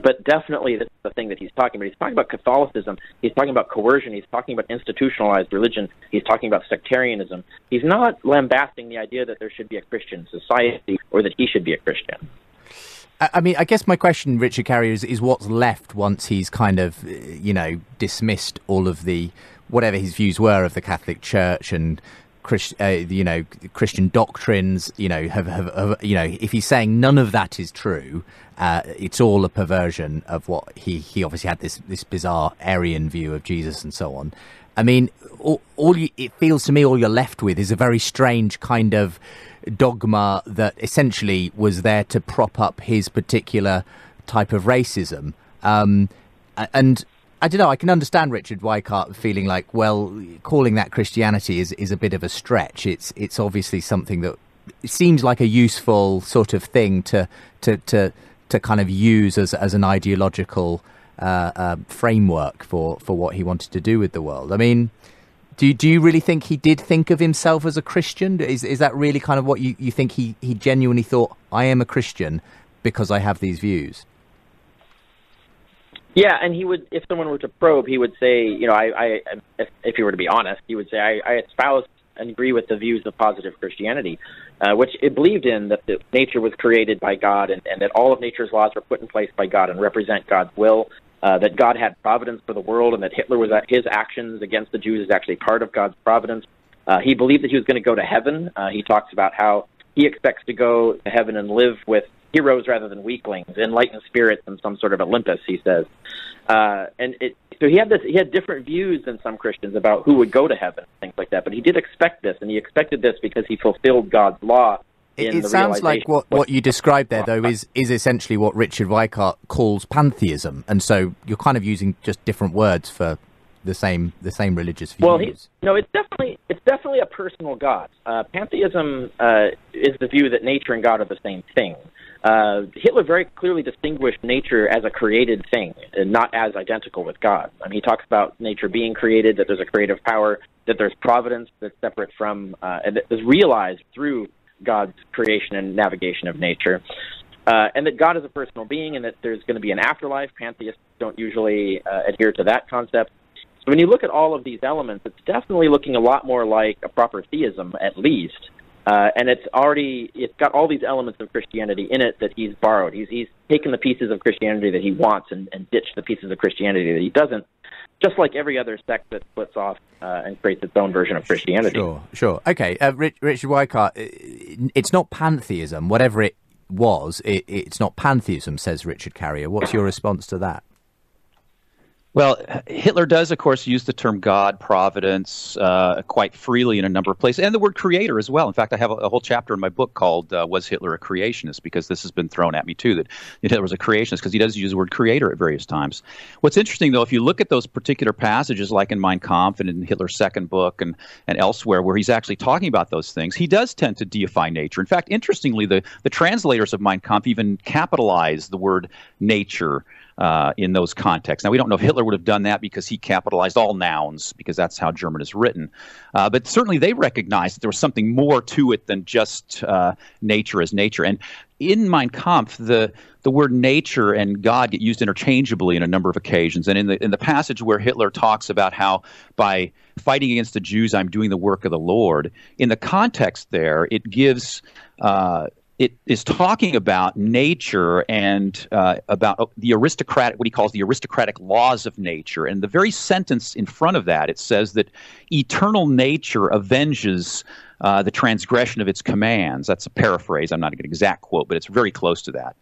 But definitely, the thing that he's talking about. He's talking about Catholicism. He's talking about coercion. He's talking about institutionalized religion. He's talking about sectarianism. He's not lambasting the idea that there should be a Christian society or that he should be a Christian. I mean, I guess my question, Richard Carrier, is, is what's left once he's kind of, you know, dismissed all of the whatever his views were of the Catholic Church and Christ, uh, you know Christian doctrines, you know, have, have, have, you know, if he's saying none of that is true, uh, it's all a perversion of what he he obviously had this this bizarre Aryan view of Jesus and so on. I mean, all, all you, it feels to me all you're left with is a very strange kind of dogma that essentially was there to prop up his particular type of racism. Um, and I don't know. I can understand Richard Weikart feeling like, well, calling that Christianity is, is a bit of a stretch. It's it's obviously something that seems like a useful sort of thing to to to, to kind of use as as an ideological uh, uh, framework for, for what he wanted to do with the world. I mean, do you, do you really think he did think of himself as a Christian? Is is that really kind of what you, you think he, he genuinely thought? I am a Christian because I have these views. Yeah, and he would, if someone were to probe, he would say, you know, I, I if, if he were to be honest, he would say, I, I espouse and agree with the views of positive Christianity, uh, which it believed in that the, nature was created by God and, and that all of nature's laws were put in place by God and represent God's will. Uh, that God had providence for the world, and that Hitler was at his actions against the Jews is actually part of God's providence. Uh, he believed that he was going to go to heaven. Uh, he talks about how he expects to go to heaven and live with heroes rather than weaklings, enlightened spirits in some sort of Olympus, he says. Uh, and it, so he had this, he had different views than some Christians about who would go to heaven, things like that. But he did expect this, and he expected this because he fulfilled God's law. It, it sounds like what, what you described there, though, is is essentially what Richard Weikart calls pantheism, and so you're kind of using just different words for the same the same religious views. Well, he, no, it's definitely it's definitely a personal God. Uh, pantheism uh, is the view that nature and God are the same thing. Uh, Hitler very clearly distinguished nature as a created thing, and not as identical with God. I mean, he talks about nature being created, that there's a creative power, that there's providence that's separate from, uh, and that is realized through God's creation and navigation of nature. Uh, and that God is a personal being, and that there's going to be an afterlife. Pantheists don't usually uh, adhere to that concept. So when you look at all of these elements, it's definitely looking a lot more like a proper theism, at least, uh, and it's already it's got all these elements of Christianity in it that he's borrowed. He's he's taken the pieces of Christianity that he wants and, and ditched the pieces of Christianity that he doesn't. Just like every other sect that splits off uh, and creates its own version of Christianity. Sure, sure. Okay, uh, Rich, Richard Weikart, it's not pantheism. Whatever it was, it, it's not pantheism, says Richard Carrier. What's your response to that? Well, Hitler does, of course, use the term God, providence, uh, quite freely in a number of places, and the word creator as well. In fact, I have a, a whole chapter in my book called uh, "Was Hitler a Creationist?" because this has been thrown at me too that Hitler was a creationist because he does use the word creator at various times. What's interesting, though, if you look at those particular passages, like in Mein Kampf and in Hitler's second book and and elsewhere, where he's actually talking about those things, he does tend to deify nature. In fact, interestingly, the the translators of Mein Kampf even capitalize the word nature uh, in those contexts. Now, we don't know if Hitler would have done that because he capitalized all nouns, because that's how German is written. Uh, but certainly they recognized that there was something more to it than just uh, nature as nature. And in Mein Kampf, the the word nature and God get used interchangeably in a number of occasions. And in the in the passage where Hitler talks about how by fighting against the Jews, I'm doing the work of the Lord. In the context there, it gives uh, it is talking about nature and uh, about the aristocratic, what he calls the aristocratic laws of nature. And the very sentence in front of that, it says that eternal nature avenges uh, the transgression of its commands. That's a paraphrase. I'm not an exact quote, but it's very close to that.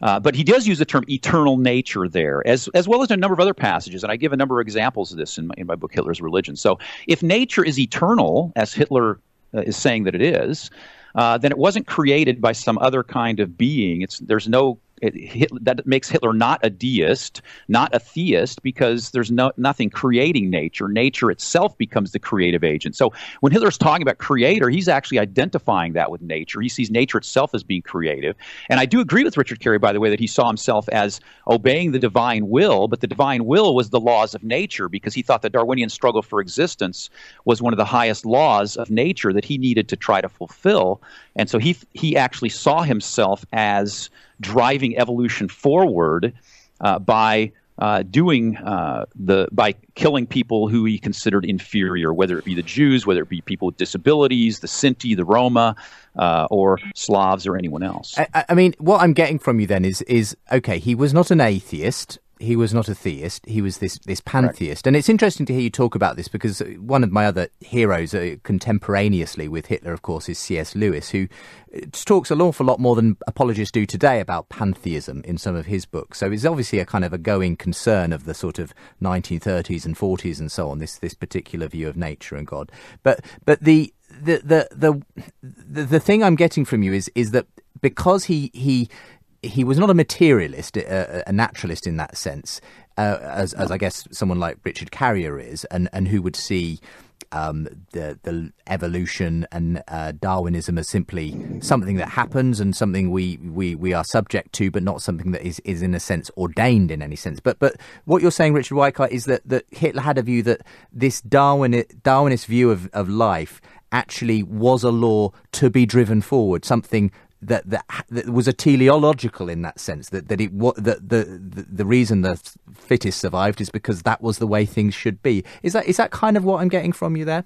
Uh, but he does use the term eternal nature there, as as well as a number of other passages, and I give a number of examples of this in my, in my book Hitler's Religion. So, if nature is eternal, as Hitler uh, is saying that it is, uh, then it wasn't created by some other kind of being. It's there's no it, that makes Hitler not a deist, not a theist, because there's no, nothing creating nature. Nature itself becomes the creative agent. So when Hitler's talking about creator, he's actually identifying that with nature. He sees nature itself as being creative. And I do agree with Richard Carrier, by the way, that he saw himself as obeying the divine will, but the divine will was the laws of nature because he thought the Darwinian struggle for existence was one of the highest laws of nature that he needed to try to fulfill. And so he, he actually saw himself as driving evolution forward uh, by uh, doing uh, the by killing people who he considered inferior, whether it be the Jews, whether it be people with disabilities, the Sinti, the Roma, uh, or Slavs, or anyone else. I, I, mean, what I'm getting from you then is is okay. He was not an atheist. He was not a theist. He was this this pantheist, and it's interesting to hear you talk about this because one of my other heroes uh, contemporaneously with Hitler, of course, is C.S. Lewis, who uh, talks an awful lot more than apologists do today about pantheism in some of his books. So it's obviously a kind of a going concern of the sort of 1930s and 40s and so on. This this particular view of nature and God, but but the the the the the, the thing I'm getting from you is is that because he he he was not a materialist, a, a naturalist in that sense, uh, as, as I guess someone like Richard Carrier is, and, and who would see um, the the evolution and uh, Darwinism as simply something that happens and something we, we, we are subject to, but not something that is, is in a sense ordained in any sense. But but what you're saying, Richard Weikart, is that, that Hitler had a view that this Darwin Darwinist view of, of life actually was a law to be driven forward, something that, that that was a teleological in that sense that that it what that the, the the reason the fittest survived is because that was the way things should be. Is that is that kind of what I'm getting from you there?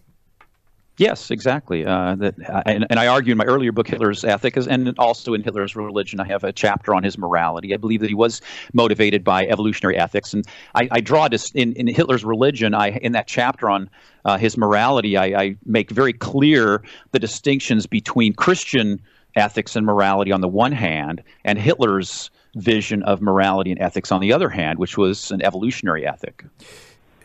Yes, exactly. Uh, that, and, and, I argue in my earlier book, Hitler's Ethic, and also in Hitler's Religion, I have a chapter on his morality. I believe that he was motivated by evolutionary ethics, and I, I draw this in, in Hitler's Religion. I in that chapter on uh, his morality, I, I, make very clear the distinctions between Christian ethics and morality on the one hand, and Hitler's vision of morality and ethics on the other hand, which was an evolutionary ethic.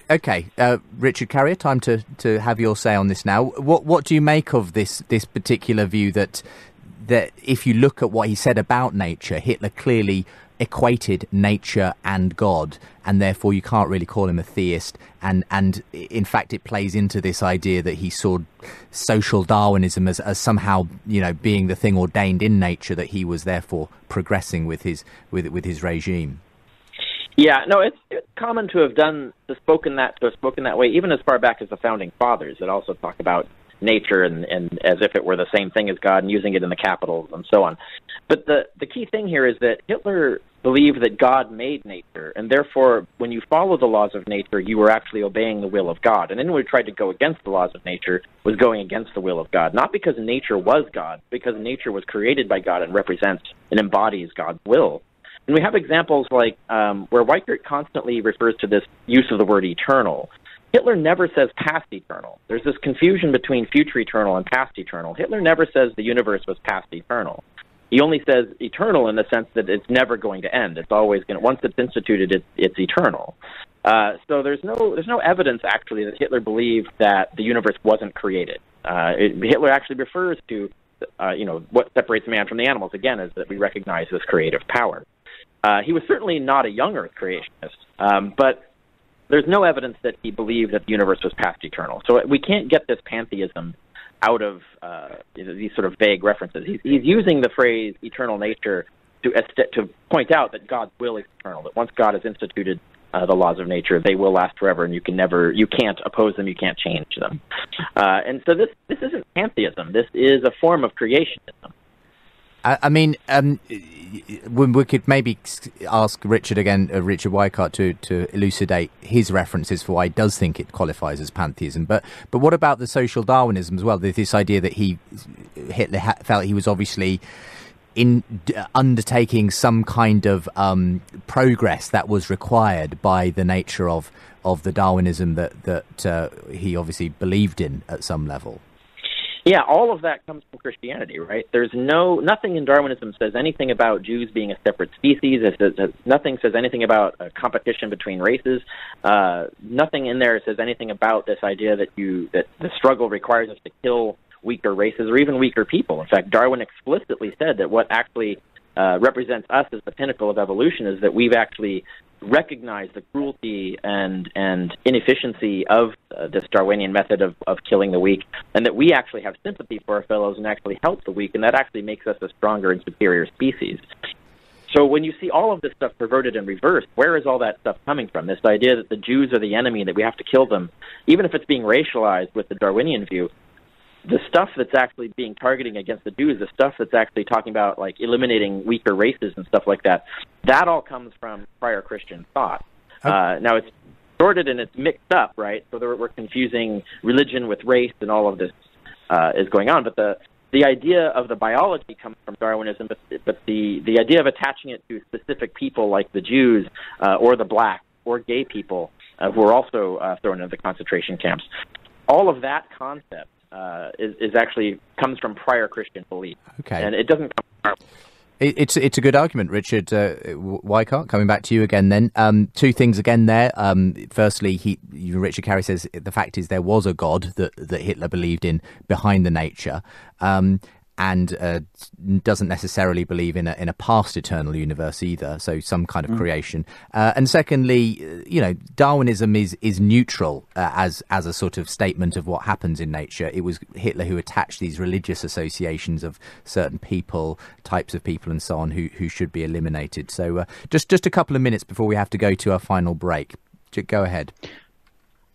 Okay, uh, Richard Carrier, time to, to have your say on this now. What what do you make of this this particular view that that if you look at what he said about nature, Hitler clearly equated nature and God, and therefore you can't really call him a theist. And and in fact, it plays into this idea that he saw social Darwinism as, as somehow you know being the thing ordained in nature that he was therefore progressing with his with with his regime. Yeah, no, it's, it's common to have done to spoken that to have spoken that way, even as far back as the founding fathers that also talk about nature and, and as if it were the same thing as God and using it in the capitals and so on. But the the key thing here is that Hitler believed that God made nature, and therefore, when you follow the laws of nature, you were actually obeying the will of God. And anyone who tried to go against the laws of nature was going against the will of God, not because nature was God, because nature was created by God and represents and embodies God's will. And we have examples like um, where Weikart constantly refers to this use of the word eternal. Hitler never says past eternal. There's this confusion between future eternal and past eternal. Hitler never says the universe was past eternal. He only says eternal in the sense that it's never going to end. It's always going to, once it's instituted, it's, it's eternal. Uh, so there's no there's no evidence actually that Hitler believed that the universe wasn't created. Uh, it, Hitler actually refers to uh, you know what separates man from the animals again is that we recognize this creative power. Uh, he was certainly not a young Earth creationist, um, but there's no evidence that he believed that the universe was past eternal. So we can't get this pantheism out of uh, these sort of vague references. He's, he's using the phrase eternal nature to to point out that God's will is eternal. That once God has instituted uh, the laws of nature, they will last forever, and you can never, you can't oppose them, you can't change them. Uh, and so this this isn't pantheism. This is a form of creationism. I, I mean, um, we could maybe ask Richard again, uh, Richard Weikart, to, to elucidate his references for why he does think it qualifies as pantheism. But but what about the social Darwinism as well? This idea that he Hitler felt he was obviously in undertaking some kind of um, progress that was required by the nature of of the Darwinism that that uh, he obviously believed in at some level. Yeah, all of that comes from Christianity, right? There's no nothing in Darwinism says anything about Jews being a separate species. It says, nothing says anything about a competition between races. Uh, nothing in there says anything about this idea that you that the struggle requires us to kill weaker races or even weaker people. In fact, Darwin explicitly said that what actually uh, represents us as the pinnacle of evolution is that we've actually recognize the cruelty and and inefficiency of uh, this Darwinian method of, of killing the weak, and that we actually have sympathy for our fellows and actually help the weak, and that actually makes us a stronger and superior species. So when you see all of this stuff perverted and reversed, where is all that stuff coming from? This idea that the Jews are the enemy, that we have to kill them, even if it's being racialized with the Darwinian view, the stuff that's actually being targeting against the Jews, the stuff that's actually talking about like eliminating weaker races and stuff like that, that all comes from prior Christian thought. Uh, now it's sorted and it's mixed up, right? So we're confusing religion with race, and all of this uh, is going on. But the the idea of the biology comes from Darwinism, but, but the, the idea of attaching it to specific people like the Jews uh, or the black or gay people uh, who were also uh, thrown into the concentration camps, all of that concept uh, is, is actually comes from prior Christian belief. Okay. And it doesn't come from It, it's it's a good argument, Richard uh, Weikart. Coming back to you again, then um, two things again there. Um, firstly, he Richard Carrier says the fact is there was a god that that Hitler believed in behind the nature. Um, and uh, doesn't necessarily believe in a, in a past eternal universe either. So some kind of mm. creation. Uh, and secondly, uh, you know, Darwinism is is neutral uh, as as a sort of statement of what happens in nature. It was Hitler who attached these religious associations of certain people, types of people, and so on, who who should be eliminated. So uh, just just a couple of minutes before we have to go to our final break. Go ahead.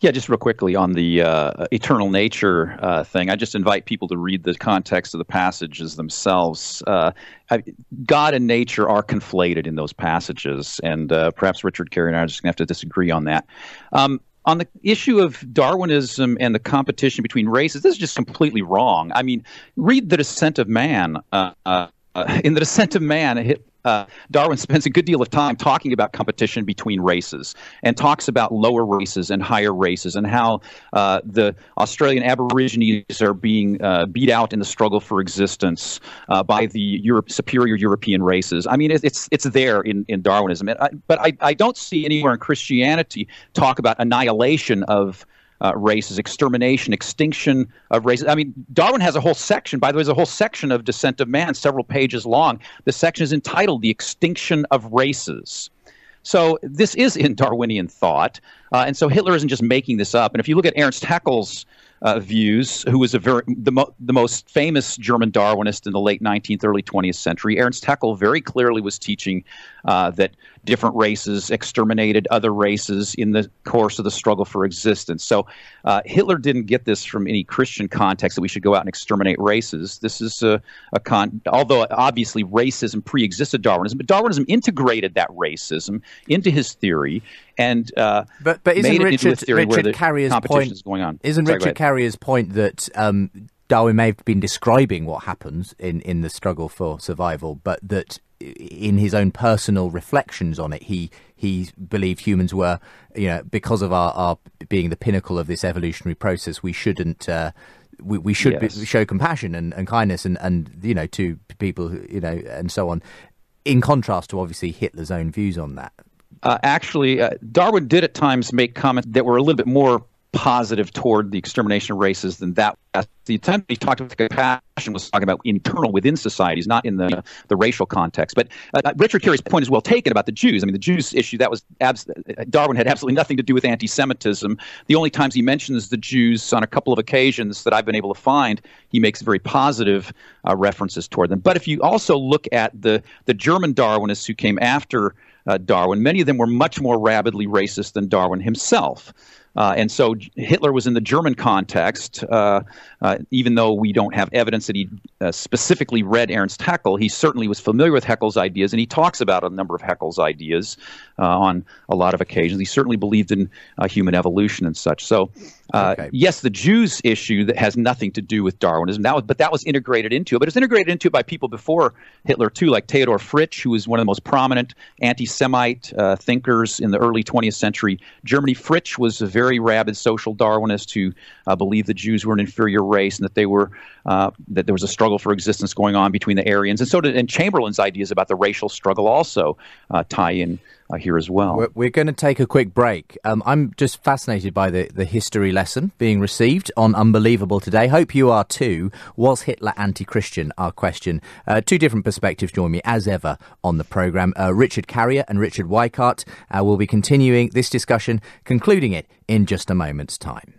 Yeah, just real quickly on the uh, eternal nature uh, thing, I just invite people to read the context of the passages themselves. Uh, I, God and nature are conflated in those passages, and uh, perhaps Richard Carrier and I are just going to have to disagree on that. Um, on the issue of Darwinism and the competition between races, this is just completely wrong. I mean, read The Descent of Man. Uh, uh, in The Descent of Man, uh, Darwin spends a good deal of time talking about competition between races and talks about lower races and higher races and how uh, the Australian Aborigines are being uh, beat out in the struggle for existence uh, by the Europe, superior European races. I mean, it's it's there in, in Darwinism, I, but I, I don't see anywhere in Christianity talk about annihilation of uh, races, extermination, extinction of races. I mean, Darwin has a whole section, by the way, there's a whole section of Descent of Man, several pages long. The section is entitled The Extinction of Races. So this is in Darwinian thought. Uh, and so Hitler isn't just making this up. And if you look at Ernst Haeckel's uh, views, who was a very the, mo- the most famous German Darwinist in the late 19th, early 20th century. Ernst Haeckel very clearly was teaching uh, that different races exterminated other races in the course of the struggle for existence. So uh, Hitler didn't get this from any Christian context that we should go out and exterminate races. This is a, a con. Although obviously racism pre-existed Darwinism, but Darwinism integrated that racism into his theory and uh, but but isn't Richard, Richard Carrier's point is going on? Isn't Sorry, Richard Carrier's point that um, Darwin may have been describing what happens in, in the struggle for survival, but that in his own personal reflections on it, he he believed humans were, you know, because of our, our being the pinnacle of this evolutionary process, we shouldn't. Uh, we, we should yes. be, show compassion and, and kindness and, and you know to people you know and so on in contrast to obviously Hitler's own views on that uh, actually, uh, Darwin did at times make comments that were a little bit more positive toward the extermination of races than that. The attempt he talked about compassion was talking about internal within societies, not in the the racial context. But uh, uh, Richard Carrier's point is well taken about the Jews. I mean, the Jews issue that was abs- Darwin had absolutely nothing to do with anti-Semitism. The only times he mentions the Jews on a couple of occasions that I've been able to find, he makes very positive uh, references toward them. But if you also look at the the German Darwinists who came after uh, Darwin. Many of them were much more rabidly racist than Darwin himself. Uh, and so Hitler was in the German context, uh, uh, even though we don't have evidence that he uh, specifically read Ernst Haeckel, he certainly was familiar with Haeckel's ideas, and he talks about a number of Haeckel's ideas uh, on a lot of occasions. He certainly believed in uh, human evolution and such. So, okay. yes, the Jews issue that has nothing to do with Darwinism, that was, but that was integrated into it. But it was integrated into it by people before Hitler, too, like Theodor Fritsch, who was one of the most prominent anti Semite thinkers in the early 20th century Germany. Fritsch was a very very rabid social Darwinist who uh, believed the Jews were an inferior race and that they were uh, that there was a struggle for existence going on between the Aryans, and so did and Chamberlain's ideas about the racial struggle also uh, tie in uh, here as well. We're, we're, going to take a quick break. Um, I'm just fascinated by the, the history lesson being received on Unbelievable today. Hope you are too. Was Hitler anti Christian? Our question. Uh, two different perspectives join me as ever on the programme. Uh, Richard Carrier and Richard Weikart uh, will be continuing this discussion, concluding it in just a moment's time.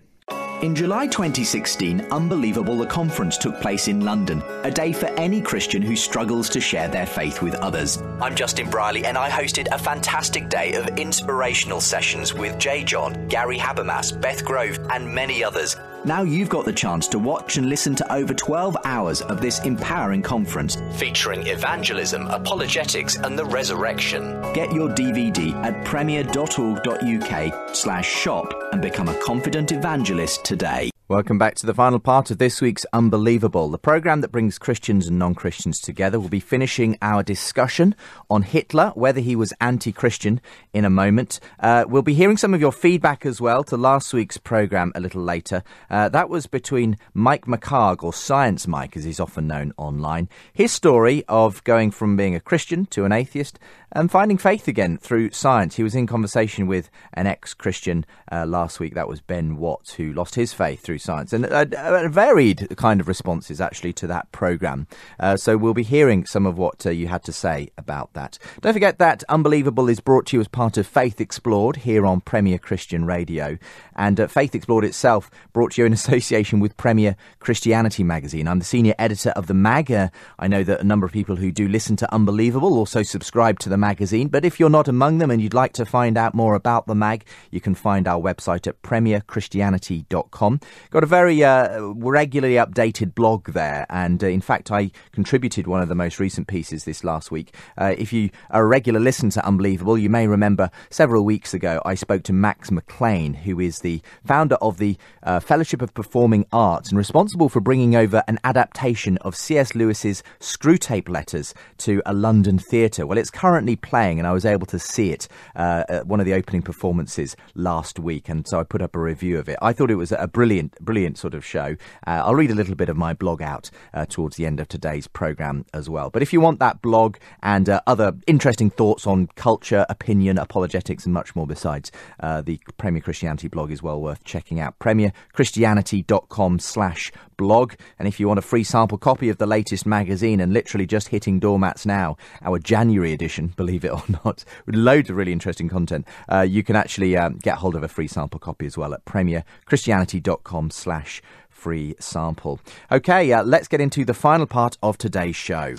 In July 2016, Unbelievable the Conference took place in London, a day for any Christian who struggles to share their faith with others. I'm Justin Brierley, and I hosted a fantastic day of inspirational sessions with J. John, Gary Habermas, Beth Grove, and many others. Now you've got the chance to watch and listen to over 12 hours of this empowering conference featuring evangelism, apologetics, and the resurrection. Get your DVD at premier.org.uk slash shop and become a confident evangelist today. Welcome back to the final part of this week's Unbelievable, the program that brings Christians and non Christians together. We'll be finishing our discussion on Hitler, whether he was anti Christian, in a moment. Uh, we'll be hearing some of your feedback as well to last week's program a little later. Uh, Uh, that was between Mike McHargue, or Science Mike as he's often known online. His story of going from being a Christian to an atheist and finding faith again through science. He was in conversation with an ex Christian uh, last week. That was Ben Watt, who lost his faith through science. And uh, uh, varied kind of responses actually to that programme. Uh, so we'll be hearing some of what uh, you had to say about that. Don't forget that Unbelievable is brought to you as part of Faith Explored here on Premier Christian Radio. And Faith Explored itself brought to you in association with Premier Christianity magazine. I'm the senior editor of the mag. I know that a number of people who do listen to Unbelievable also subscribe to the magazine. But if you're not among them and you'd like to find out more about the mag, you can find our website at premierchristianity.com. Got a very uh, regularly updated blog there. And uh, in fact, I contributed one of the most recent pieces this last week. Uh, if you are a regular listener to Unbelievable, you may remember several weeks ago I spoke to Max McLean, who is the founder of the uh, Fellowship of Performing Arts and responsible for bringing over an adaptation of C.S. Lewis's Screwtape Letters to a London theatre. Well, it's currently playing, and I was able to see it uh, at one of the opening performances last week, and so I put up a review of it. I thought it was a brilliant, brilliant sort of show. Uh, I'll read a little bit of my blog out uh, towards the end of today's programme as well. But if you want that blog and uh, other interesting thoughts on culture, opinion, apologetics, and much more besides, uh, the Premier Christianity blog is well worth checking out. PremierChristianity.com slash blog. And if you want a free sample copy of the latest magazine and literally just hitting doormats now, our January edition, believe it or not, with loads of really interesting content, uh, you can actually um, get hold of a free sample copy as well at premierchristianity.com slash free sample. Okay, uh, let's get into the final part of today's show.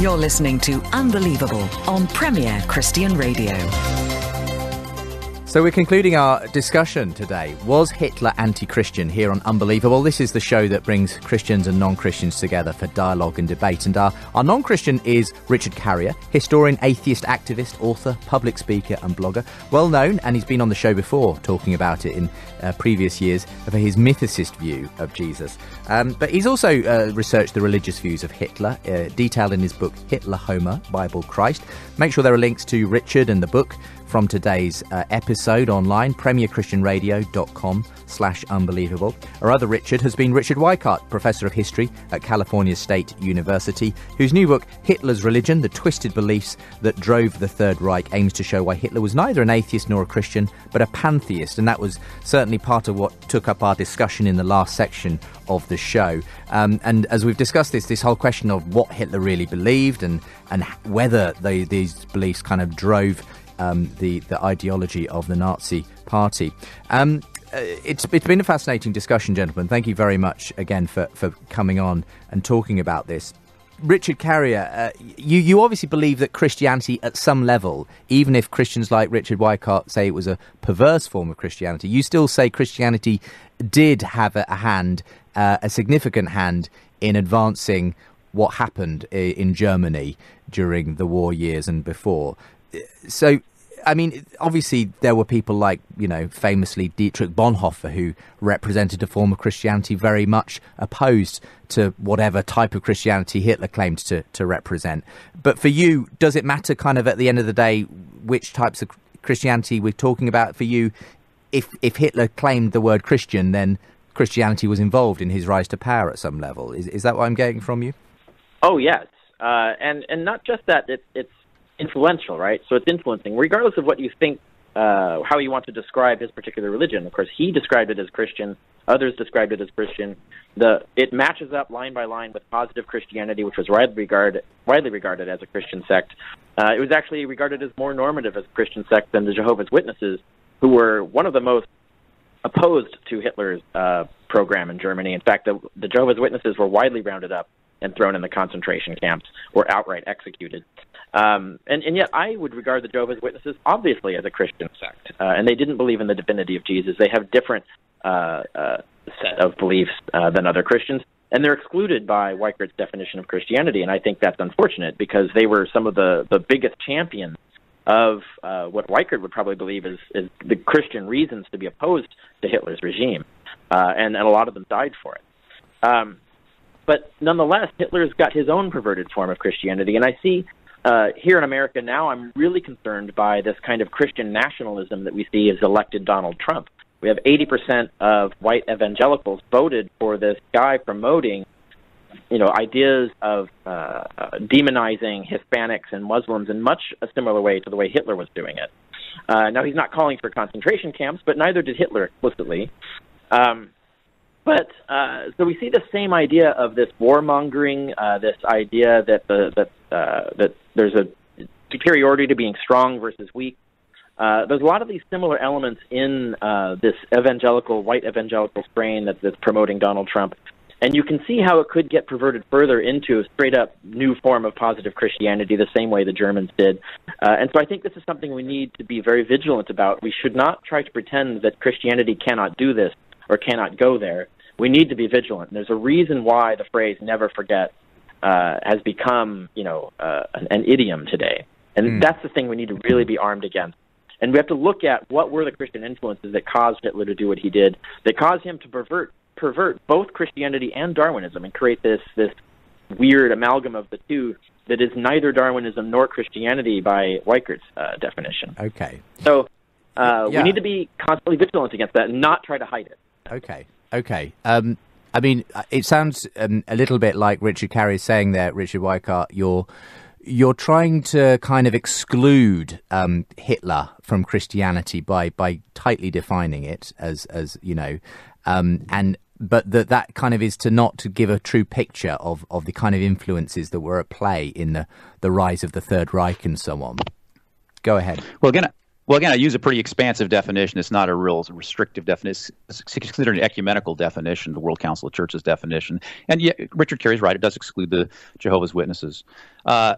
You're listening to Unbelievable on Premier Christian Radio. So we're concluding our discussion today. Was Hitler anti-Christian here on Unbelievable? This is the show that brings Christians and non-Christians together for dialogue and debate. And our, our non-Christian is Richard Carrier, historian, atheist, activist, author, public speaker and blogger. Well known, and he's been on the show before talking about it in uh, previous years for his mythicist view of Jesus. Um, but he's also uh, researched the religious views of Hitler, uh, detailed in his book Hitler Homer, Bible Christ. Make sure there are links to Richard and the book from today's uh, episode online, premierchristianradio.com slash unbelievable. Our other Richard has been Richard Weikart, Professor of History at California State University, whose new book, Hitler's Religion, The Twisted Beliefs That Drove the Third Reich, aims to show why Hitler was neither an atheist nor a Christian, but a pantheist. And that was certainly part of what took up our discussion in the last section of the show. Um, and as we've discussed this, this whole question of what Hitler really believed and, and whether they, these beliefs kind of drove um, the the ideology of the Nazi Party. Um, uh, it's it's been a fascinating discussion, gentlemen. Thank you very much again for, for coming on and talking about this. Richard Carrier, uh, you, you obviously believe that Christianity, at some level, even if Christians like Richard Weikart say it was a perverse form of Christianity, you still say Christianity did have a, a hand, uh, a significant hand, in advancing what happened in Germany during the war years and before so I mean, obviously there were people like, you know, famously Dietrich Bonhoeffer, who represented a form of Christianity very much opposed to whatever type of Christianity Hitler claimed to, to represent. But for you, does it matter kind of at the end of the day which types of Christianity we're talking about for you? If, if Hitler claimed the word Christian, then Christianity was involved in his rise to power at some level. Is, is that what I'm getting from you? Oh, yes. Uh, and, and not just that, it, it's influential, right? So it's influencing, regardless of what you think, uh, how you want to describe his particular religion. Of course, he described it as Christian. Others described it as Christian. The it matches up line by line with positive Christianity, which was widely regarded widely regarded as a Christian sect. Uh, it was actually regarded as more normative as a Christian sect than the Jehovah's Witnesses, who were one of the most opposed to Hitler's uh, program in Germany. In fact, the, the Jehovah's Witnesses were widely rounded up and thrown in the concentration camps or outright executed. Um, and, and yet, I would regard the Jehovah's Witnesses obviously as a Christian sect, uh, and they didn't believe in the divinity of Jesus. They have a different uh, uh, set of beliefs uh, than other Christians, and they're excluded by Weikart's definition of Christianity. And I think that's unfortunate because they were some of the the biggest champions of uh, what Weikart would probably believe is, is the Christian reasons to be opposed to Hitler's regime, uh, and, and a lot of them died for it. Um, but nonetheless, Hitler's got his own perverted form of Christianity, and I see uh, here in America now, I'm really concerned by this kind of Christian nationalism that we see as elected Donald Trump. We have 80% of white evangelicals voted for this guy promoting, you know, ideas of uh, uh, demonizing Hispanics and Muslims in much a similar way to the way Hitler was doing it. Uh, now, he's not calling for concentration camps, but neither did Hitler explicitly. Um, but uh, so we see the same idea of this warmongering, uh, this idea that the that uh, that there's a superiority to being strong versus weak. Uh, there's a lot of these similar elements in uh, this evangelical, white evangelical strain that, that's promoting Donald Trump. And you can see how it could get perverted further into a straight up new form of positive Christianity, the same way the Germans did. Uh, and so I think this is something we need to be very vigilant about. We should not try to pretend that Christianity cannot do this or cannot go there. We need to be vigilant. And there's a reason why the phrase never forget uh, has become, you know, uh, an, an idiom today. And mm. that's the thing we need to really be armed against. And we have to look at what were the Christian influences that caused Hitler to do what he did, that caused him to pervert pervert both Christianity and Darwinism and create this this weird amalgam of the two that is neither Darwinism nor Christianity by Weikart's uh, definition. Okay. So uh, yeah. we need to be constantly vigilant against that and not try to hide it. Okay. Okay. Um, I mean, it sounds um, a little bit like Richard Carrier saying there, Richard Weikart, you're you're trying to kind of exclude um, Hitler from Christianity by by tightly defining it as as you know, um, and but that that kind of is to not to give a true picture of, of the kind of influences that were at play in the, the rise of the Third Reich and so on. Go ahead. Well, again, well, again, I use a pretty expansive definition. It's not a real restrictive definition. It's considered an ecumenical definition, the World Council of Churches definition. And yet, Richard Carrier's right; it does exclude the Jehovah's Witnesses. Uh,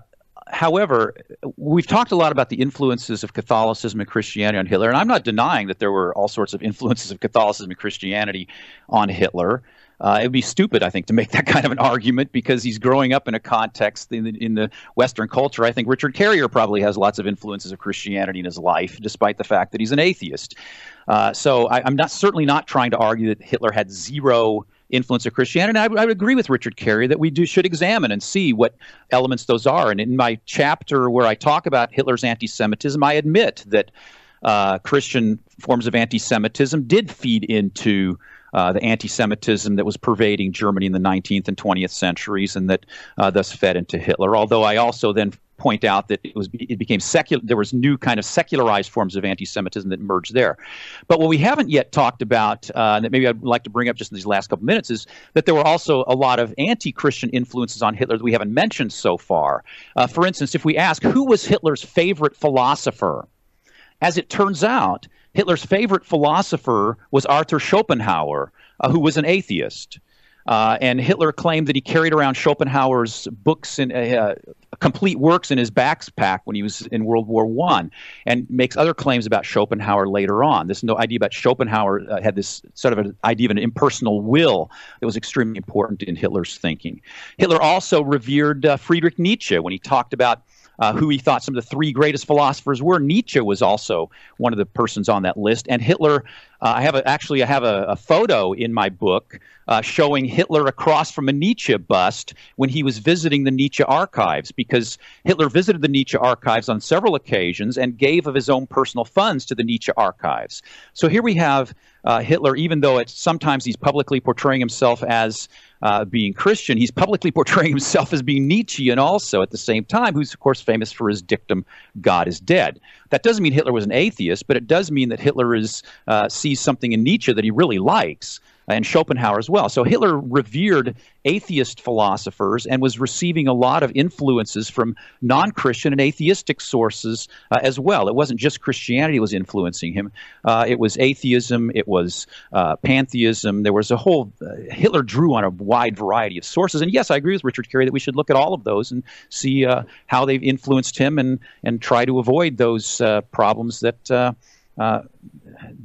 however, we've talked a lot about the influences of Catholicism and Christianity on Hitler, and I'm not denying that there were all sorts of influences of Catholicism and Christianity on Hitler. Uh, it would be stupid, I think, to make that kind of an argument because he's growing up in a context in the, in the Western culture. I think Richard Carrier probably has lots of influences of Christianity in his life, despite the fact that he's an atheist. Uh, so I, am not certainly not trying to argue that Hitler had zero influence of Christianity. I, I would agree with Richard Carrier that we do should examine and see what elements those are. And in my chapter where I talk about Hitler's anti-Semitism, I admit that uh, Christian forms of anti-Semitism did feed into uh, the anti-Semitism that was pervading Germany in the 19th and 20th centuries, and that uh, thus fed into Hitler. Although I also then point out that it was it became secular. There was new kind of secularized forms of anti-Semitism that emerged there. But what we haven't yet talked about, uh, that maybe I'd like to bring up just in these last couple minutes, is that there were also a lot of anti-Christian influences on Hitler that we haven't mentioned so far. Uh, for instance, if we ask who was Hitler's favorite philosopher, as it turns out, Hitler's favorite philosopher was Arthur Schopenhauer, uh, who was an atheist. Uh, and Hitler claimed that he carried around Schopenhauer's books and uh, complete works in his backpack when he was in World War One, and makes other claims about Schopenhauer later on. This no idea about Schopenhauer uh, had this sort of an idea of an impersonal will that was extremely important in Hitler's thinking. Hitler also revered uh, Friedrich Nietzsche when he talked about uh, who he thought some of the three greatest philosophers were. Nietzsche was also one of the persons on that list, and Hitler. Uh, I have a, actually I have a, a photo in my book uh, showing Hitler across from a Nietzsche bust when he was visiting the Nietzsche archives, because Hitler visited the Nietzsche archives on several occasions and gave of his own personal funds to the Nietzsche archives. So here we have uh, Hitler, even though it's sometimes he's publicly portraying himself as uh, being Christian, he's publicly portraying himself as being Nietzschean also at the same time, who's, of course, famous for his dictum, God is dead. That doesn't mean Hitler was an atheist, but it does mean that Hitler is, uh, sees something in Nietzsche that he really likes and Schopenhauer as well. So Hitler revered atheist philosophers and was receiving a lot of influences from non Christian and atheistic sources uh, as well. It wasn't just Christianity was influencing him, uh, it was atheism, it was uh, pantheism. There was a whole, uh, Hitler drew on a wide variety of sources. And yes, I agree with Richard Carrier that we should look at all of those and see uh, how they've influenced him and, and try to avoid those uh, problems that. Uh,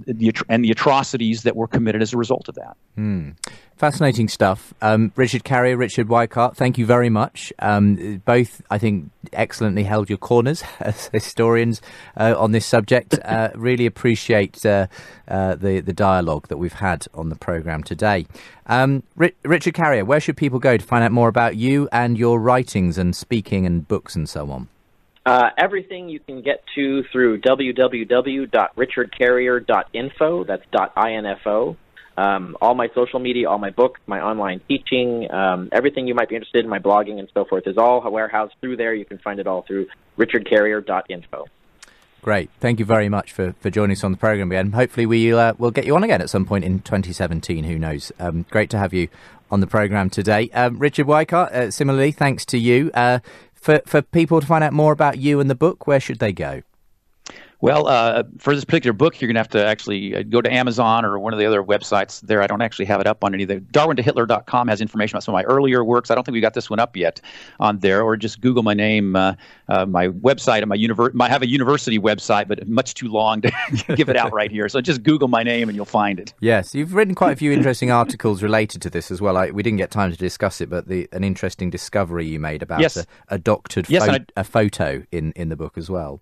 the and the atrocities that were committed as a result of that. Mm. Fascinating stuff. Um, Richard Carrier, Richard Weikart, thank you very much. Um, both, I think, excellently held your corners as historians uh, on this subject. Uh, really appreciate uh, uh the, the dialogue that we've had on the programme today. Um, Richard Carrier, where should people go to find out more about you and your writings and speaking and books and so on? Uh, everything you can get to through www.richardcarrier.info. That's .info. Um, all my social media, all my books, my online teaching, um, everything you might be interested in, my blogging and so forth, is all warehoused through there. You can find it all through richardcarrier.info. Great. Thank you very much for, for joining us on the program again. Hopefully, we, uh, will get you on again at some point in 2017. Who knows? Um, great to have you on the program today. Um, Richard Weikart, uh, similarly, thanks to you. Uh, for, for people to find out more about you and the book, where should they go? Well, uh, for this particular book, you're going to have to actually uh, go to Amazon or one of the other websites there. I don't actually have it up on any of the. DarwinToHitler.com has information about some of my earlier works. I don't think we got this one up yet on there, or just Google my name, uh, uh, my website, and my univer- I have a university website, but much too long to give it out right here. So just Google my name and you'll find it. Yes, you've written quite a few interesting articles related to this as well. I, we didn't get time to discuss it, but the, an interesting discovery you made about yes. a, a doctored yes, fo- I, a photo in, in the book as well.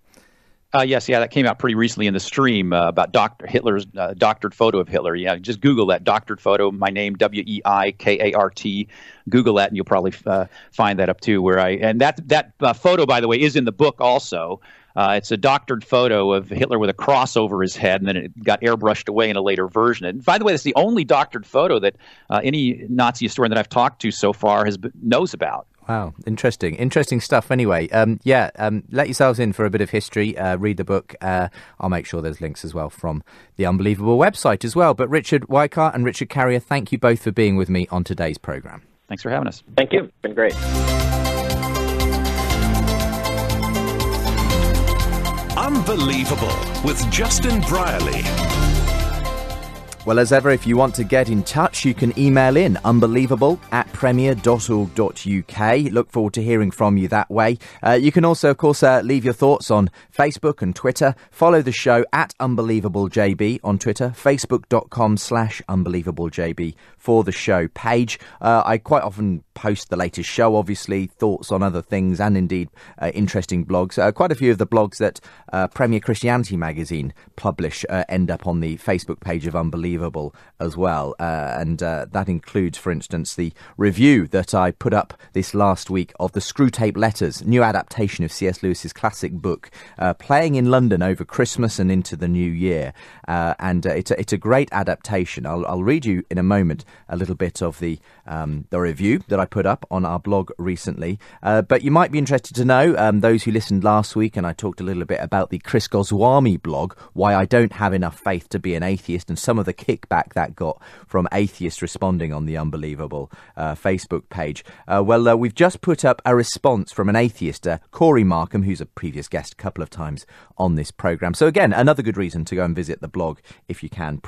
Uh, yes, yeah, that came out pretty recently in the stream uh, about Dr. Hitler's uh, doctored photo of Hitler. Yeah, just Google that doctored photo. My name W E I K A R T. Google that, and you'll probably uh, find that up too. Where I and that that uh, photo, by the way, is in the book also. Uh, it's a doctored photo of Hitler with a cross over his head, and then it got airbrushed away in a later version. And by the way, that's the only doctored photo that any Nazi historian that I've talked to so far has knows about. Wow, interesting, interesting stuff. Anyway, um, yeah, um, let yourselves in for a bit of history. Uh, read the book. Uh, I'll make sure there's links as well from the Unbelievable website as well. But Richard Weikart and Richard Carrier, thank you both for being with me on today's program. Thanks for having us. Thank you. It's been great. Unbelievable with Justin Brierley. Well, as ever, if you want to get in touch, you can email in unbelievable at premier.org.uk. Look forward to hearing from you that way. Uh, you can also, of course, uh, leave your thoughts on Facebook and Twitter. Follow the show at unbelievablejb on Twitter, facebook.com slash unbelievablejb for the show page. Uh, I quite often post the latest show, obviously, thoughts on other things, and indeed uh, interesting blogs. Uh, quite a few of the blogs that uh, Premier Christianity magazine publish end up on the Facebook page of Unbelievable as well. Uh, and uh, that includes, for instance, the review that I put up this last week of the Screwtape Letters, new adaptation of C.S. Lewis's classic book, uh, playing in London over Christmas and into the new year. Uh, and uh, it's, a, it's a great adaptation. I'll, I'll read you in a moment a little bit of the, um, the review that I put up on our blog recently. Uh, but you might be interested to know, um, those who listened last week, and I talked a little bit about the Chris Goswami blog, Why I Don't Have Enough Faith to Be an Atheist, and some of the kickback that got from atheists responding on the Unbelievable uh, Facebook page. Uh, well, uh, we've just put up a response from an atheist, uh, Corey Markham, who's a previous guest a couple of times on this programme. So, again, another good reason to go and visit the blog if you can.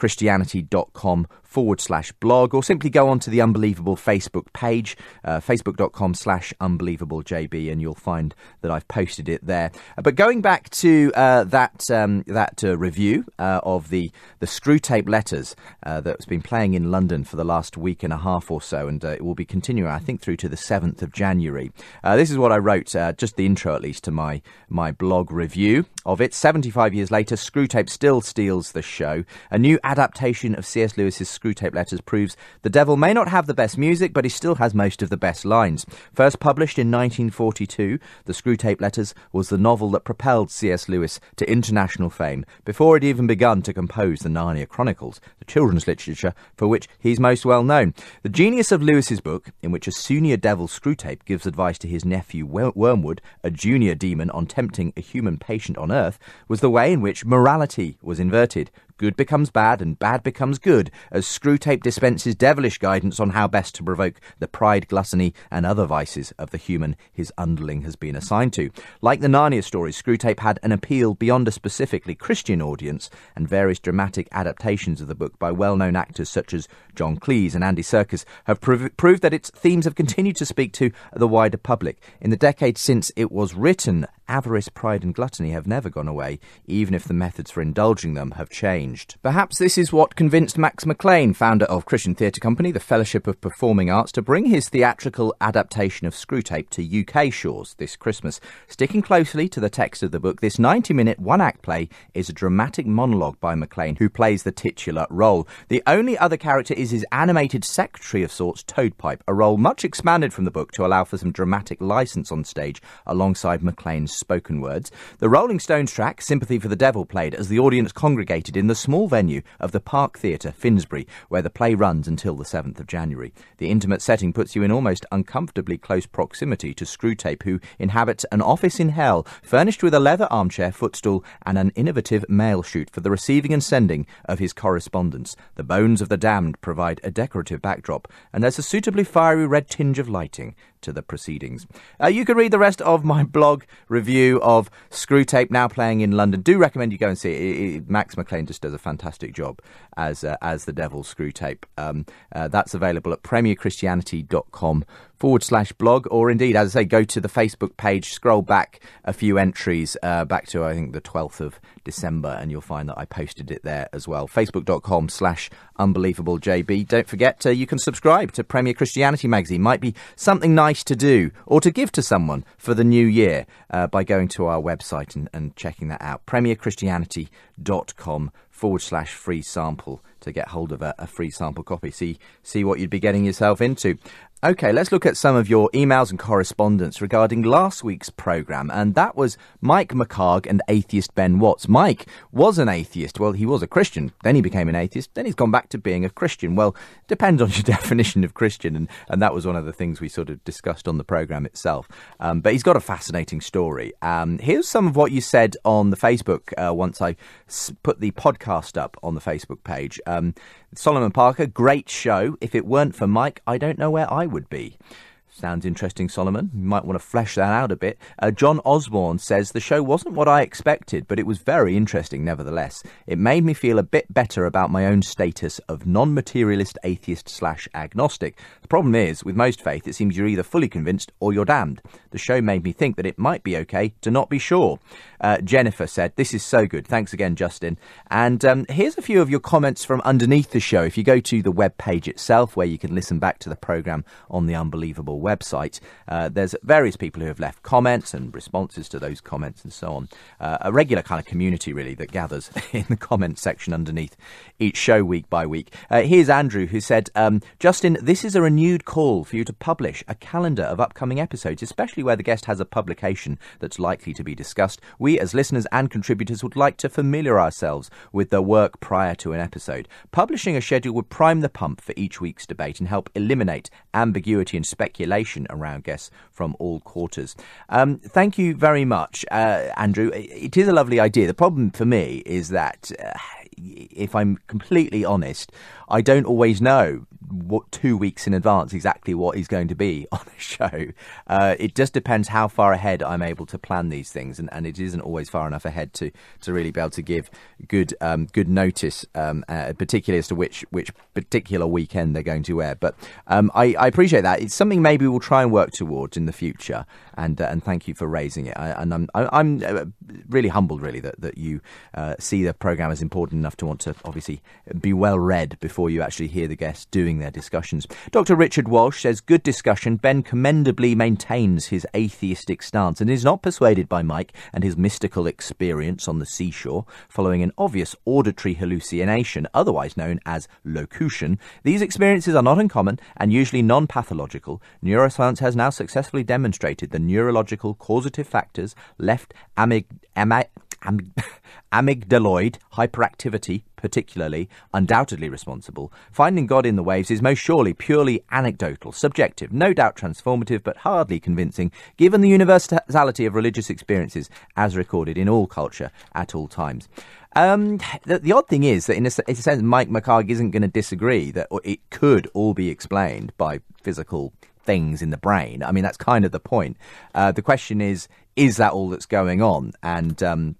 PremierChristianity.com forward slash blog, or simply go onto the Unbelievable Facebook page, uh, facebook.com slash unbelievablejb, and you'll find that I've posted it there. Uh, but going back to uh, that um, that uh, review uh, of the, the Screwtape Letters uh, that's been playing in London for the last week and a half or so, and it will be continuing, I think, through to the 7th of January. this is what I wrote, just the intro at least, to my, my blog review of it. 75 years later, Screwtape still steals the show. A new adaptation of C.S. Lewis's Screwtape Letters proves the devil may not have the best music, but he still has most of the best lines. First published in 1942, The Screwtape Letters was the novel that propelled C.S. Lewis to international fame before he'd even begun to compose the Narnia Chronicles, the children's literature for which he's most well known. The genius of Lewis's book, in which a senior devil Screwtape gives advice to his nephew Wormwood, a junior demon, on tempting a human patient on Earth, was the way in which morality was inverted. Good becomes bad and bad becomes good, as Screwtape dispenses devilish guidance on how best to provoke the pride, gluttony, and other vices of the human his underling has been assigned to. Like the Narnia stories, Screwtape had an appeal beyond a specifically Christian audience, and various dramatic adaptations of the book by well known actors such as John Cleese and Andy Serkis have prov- proved that its themes have continued to speak to the wider public. In the decades since it was written avarice, pride, and gluttony have never gone away, even if the methods for indulging them have changed. Perhaps this is what convinced Max McLean, founder of Christian Theatre Company, the Fellowship of Performing Arts, to bring his theatrical adaptation of Screwtape to UK shores this Christmas. Sticking closely to the text of the book, this 90 minute one act play is a dramatic monologue by McLean, who plays the titular role. The only other character is his animated secretary of sorts, Toadpipe, a role much expanded from the book to allow for some dramatic license on stage alongside McLean's spoken words. The Rolling Stones track, Sympathy for the Devil, played as the audience congregated in the small venue of the Park Theatre, Finsbury, where the play runs until the 7th of January. The intimate setting puts you in almost uncomfortably close proximity to Screwtape, who inhabits an office in hell, furnished with a leather armchair, footstool, and an innovative mail chute for the receiving and sending of his correspondence. The bones of the damned provide a decorative backdrop, and there's a suitably fiery red tinge of lighting to the proceedings. Uh, you can read the rest of my blog review of Screwtape now playing in London. Do recommend you go and see it. it, it Max McLean just does a fantastic job as uh, as the Devil Screwtape. Um, uh, that's available at premierchristianity.com forward slash blog, or indeed, as I say, go to the Facebook page, scroll back a few entries uh, back to I think the 12th of December, and you'll find that I posted it there as well. Facebook.com slash unbelievable JB. Don't forget, uh, you can subscribe to Premier Christianity magazine. Might be something nice to do or to give to someone for the new year uh, by going to our website and, and checking that out. PremierChristianity.com forward slash free sample to get hold of a, a, free sample copy. See see what you'd be getting yourself into. Okay, let's look at some of your emails and correspondence regarding last week's programme, and that was Mike McHargue and atheist Ben Watts. Mike was an atheist. Well, he was a Christian, then he became an atheist, then he's gone back to being a Christian. Well, depends on your definition of Christian, and, and that was one of the things we sort of discussed on the programme itself. Um, but he's got a fascinating story. Um, here's some of what you said on the Facebook uh, once I put the podcast up on the Facebook page. Um, Solomon Parker, great show. If it weren't for Mike, I don't know where I would be. Sounds interesting, Solomon. You might want to flesh that out a bit. Uh, John Osborne says the show wasn't what I expected, but it was very interesting nevertheless. It made me feel a bit better about my own status of non materialist atheist slash agnostic. The problem is, with most faith, it seems you're either fully convinced or you're damned. The show made me think that it might be okay to not be sure. Uh, Jennifer said, This is so good. Thanks again, Justin. And um, here's a few of your comments from underneath the show. If you go to the web page itself, where you can listen back to the programme on the Unbelievable website. Uh, there's various people who have left comments and responses to those comments and so on. Uh, a regular kind of community, really, that gathers in the comment section underneath each show week by week. Uh, here's Andrew who said, um, Justin, this is a renewed call for you to publish a calendar of upcoming episodes, especially where the guest has a publication that's likely to be discussed. We, as listeners and contributors, would like to familiar ourselves with their work prior to an episode. Publishing a schedule would prime the pump for each week's debate and help eliminate ambiguity and speculation around guests from all quarters. Um, thank you very much, uh, Andrew. It is a lovely idea. The problem for me is that, uh, if I'm completely honest, I don't always know what two weeks in advance exactly what is going to be on a show. Uh, it just depends how far ahead I'm able to plan these things, and, and it isn't always far enough ahead to, to really be able to give good um, good notice, um, uh, particularly as to which which particular weekend they're going to air. But um, I, I, appreciate that. It's something maybe we'll try and work towards in the future, and uh, and thank you for raising it. I, and I'm I'm uh, really humbled, really, that that you uh, see the program as important enough to want to obviously be well read before you actually hear the guests doing their discussions. Dr. Richard Walsh says, Good discussion. Ben commendably maintains his atheistic stance and is not persuaded by Mike and his mystical experience on the seashore, following an obvious auditory hallucination, otherwise known as locution. These experiences are not uncommon and usually non pathological. Neuroscience has now successfully demonstrated the neurological causative factors left amyg- amyg- amygdaloid hyperactivity, particularly, undoubtedly responsible. Finding God in the waves is most surely purely anecdotal, subjective, no doubt transformative, but hardly convincing, given the universality of religious experiences as recorded in all culture at all times. Um, the, the, odd thing is that, in a, in a sense, Mike McHargue isn't going to disagree that it could all be explained by physical things in the brain. I mean, that's kind of the point. Uh, the question is, is that all that's going on? And um,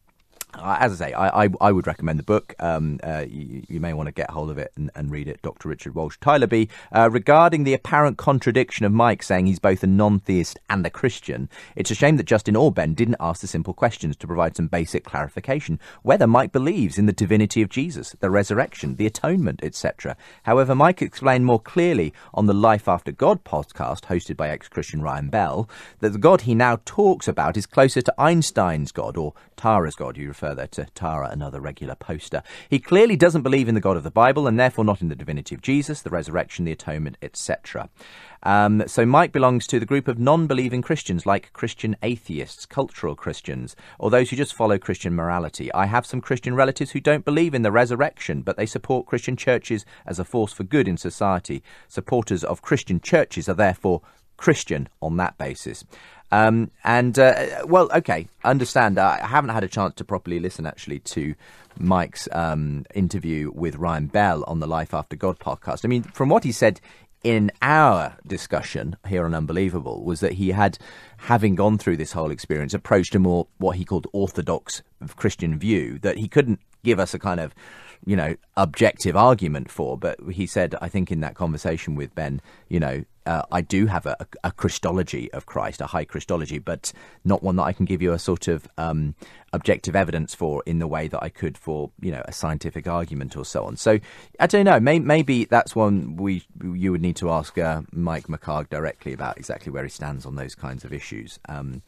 as I say, I, I, I, would recommend the book. Um, uh, you, you, may want to get hold of it and, and read it. Dr. Richard Walsh Tylerby. Uh, regarding the apparent contradiction of Mike saying he's both a non theist and a Christian, it's a shame that Justin or Ben didn't ask the simple questions to provide some basic clarification whether Mike believes in the divinity of Jesus, the resurrection, the atonement, etc. However, Mike explained more clearly on the Life After God podcast hosted by ex Christian Ryan Bell that the God he now talks about is closer to Einstein's God or Tara's God. You refer there to Tara, another regular poster. He clearly doesn't believe in the God of the Bible and therefore not in the divinity of Jesus, the resurrection, the atonement, etc. Um, so Mike belongs to the group of non-believing Christians, like Christian atheists, cultural Christians, or those who just follow Christian morality. I have some Christian relatives who don't believe in the resurrection, but they support Christian churches as a force for good in society. Supporters of Christian churches are therefore Christian on that basis. Um, and uh, well, okay, understand. I haven't had a chance to properly listen actually to Mike's um, interview with Ryan Bell on the Life After God podcast. I mean, from what he said in our discussion here on Unbelievable, was that he had, having gone through this whole experience, approached a more what he called orthodox Christian view that he couldn't give us a kind of you know, objective argument for. But he said, I think in that conversation with Ben, you know, uh, I do have a, a, Christology of Christ, a high Christology, but not one that I can give you a sort of um, objective evidence for in the way that I could for you know a scientific argument or so on. So I don't know. May, maybe that's one we you would need to ask uh, Mike McHargue directly about exactly where he stands on those kinds of issues. Um,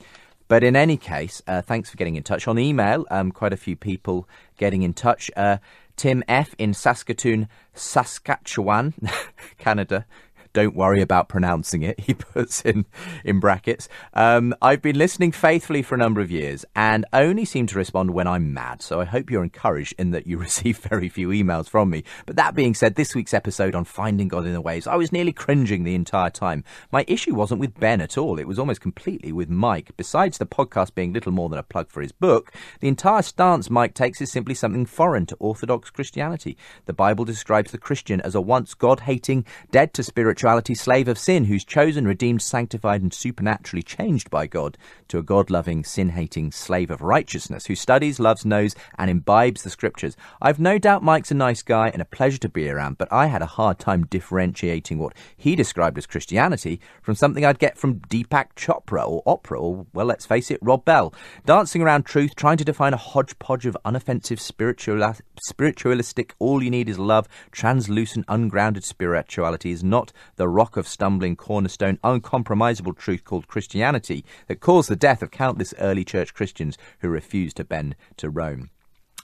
but in any case, uh, thanks for getting in touch on email. Um, quite a few people getting in touch. Uh, Tim F. in Saskatoon, Saskatchewan, Canada, don't worry about pronouncing it, he puts in, in brackets. Um, I've been listening faithfully for a number of years and only seem to respond when I'm mad, so I hope you're encouraged in that you receive very few emails from me. But that being said, this week's episode on finding God in the waves, I was nearly cringing the entire time. My issue wasn't with Ben at all, it was almost completely with Mike. Besides the podcast being little more than a plug for his book, the entire stance Mike takes is simply something foreign to Orthodox Christianity. The Bible describes the Christian as a once God hating, dead to spiritual spirituality slave of sin who's chosen, redeemed, sanctified, and supernaturally changed by God to a God loving, sin hating slave of righteousness who studies, loves, knows, and imbibes the scriptures. I've no doubt Mike's a nice guy and a pleasure to be around, but I had a hard time differentiating what he described as Christianity from something I'd get from Deepak Chopra or Oprah or, well, let's face it, Rob Bell. Dancing around truth, trying to define a hodgepodge of unoffensive spiritual, spiritualistic, all you need is love, translucent, ungrounded spirituality is not the rock of stumbling cornerstone, uncompromisable truth called Christianity that caused the death of countless early church Christians who refused to bend to Rome.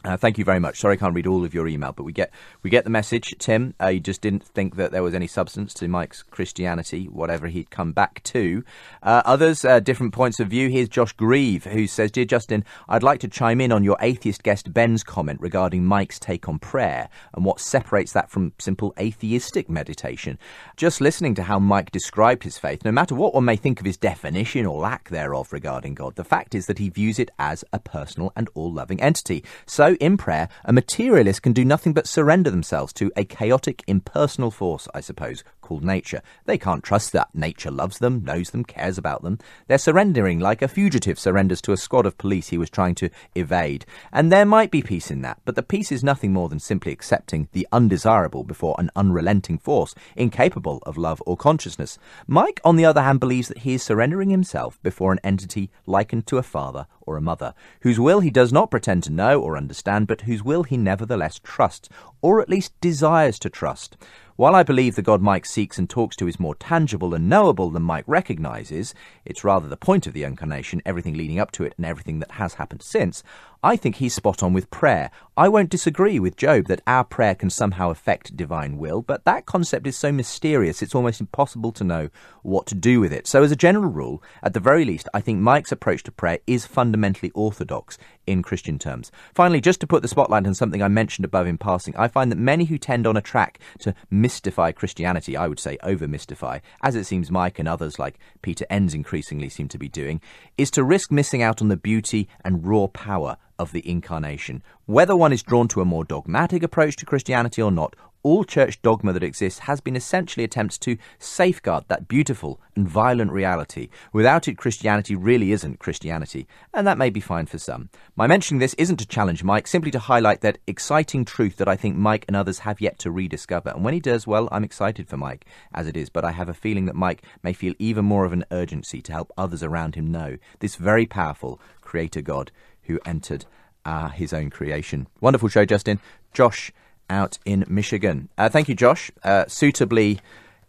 Uh, thank you very much. Sorry, I can't read all of your email, but we get we get the message, Tim. Uh, you just didn't think that there was any substance to Mike's Christianity, whatever he'd come back to. Uh, others, uh, different points of view. Here's Josh Grieve, who says, "Dear Justin, I'd like to chime in on your atheist guest Ben's comment regarding Mike's take on prayer and what separates that from simple atheistic meditation. Just listening to how Mike described his faith, no matter what one may think of his definition or lack thereof regarding God, the fact is that he views it as a personal and all-loving entity. So." So, in prayer, a materialist can do nothing but surrender themselves to a chaotic, impersonal force, I suppose, called nature. They can't trust that nature loves them, knows them, cares about them. They're surrendering like a fugitive surrenders to a squad of police he was trying to evade. And there might be peace in that, but the peace is nothing more than simply accepting the undesirable before an unrelenting force, incapable of love or consciousness. Mike, on the other hand, believes that he is surrendering himself before an entity likened to a father or a mother, whose will he does not pretend to know or understand, but whose will he nevertheless trusts, or at least desires to trust. While I believe the God Mike seeks and talks to is more tangible and knowable than Mike recognizes, it's rather the point of the incarnation, everything leading up to it and everything that has happened since, I think he's spot on with prayer. I won't disagree with Job that our prayer can somehow affect divine will, but that concept is so mysterious it's almost impossible to know what to do with it. So, as a general rule, at the very least, I think Mike's approach to prayer is fundamentally orthodox in Christian terms. Finally, just to put the spotlight on something I mentioned above in passing, I find that many who tend on a track to mystify Christianity, I would say over mystify, as it seems Mike and others like Peter Enns increasingly seem to be doing, is to risk missing out on the beauty and raw power of the incarnation. Whether one is drawn to a more dogmatic approach to Christianity or not, all church dogma that exists has been essentially attempts to safeguard that beautiful and violent reality. Without it, Christianity really isn't Christianity, and that may be fine for some. My mentioning this isn't to challenge Mike, simply to highlight that exciting truth that I think Mike and others have yet to rediscover. And when he does, well, I'm excited for Mike, as it is, but I have a feeling that Mike may feel even more of an urgency to help others around him know this very powerful Creator God who entered uh, his own creation. Wonderful show, Justin. Josh out in Michigan. Uh, thank you, Josh. Uh, suitably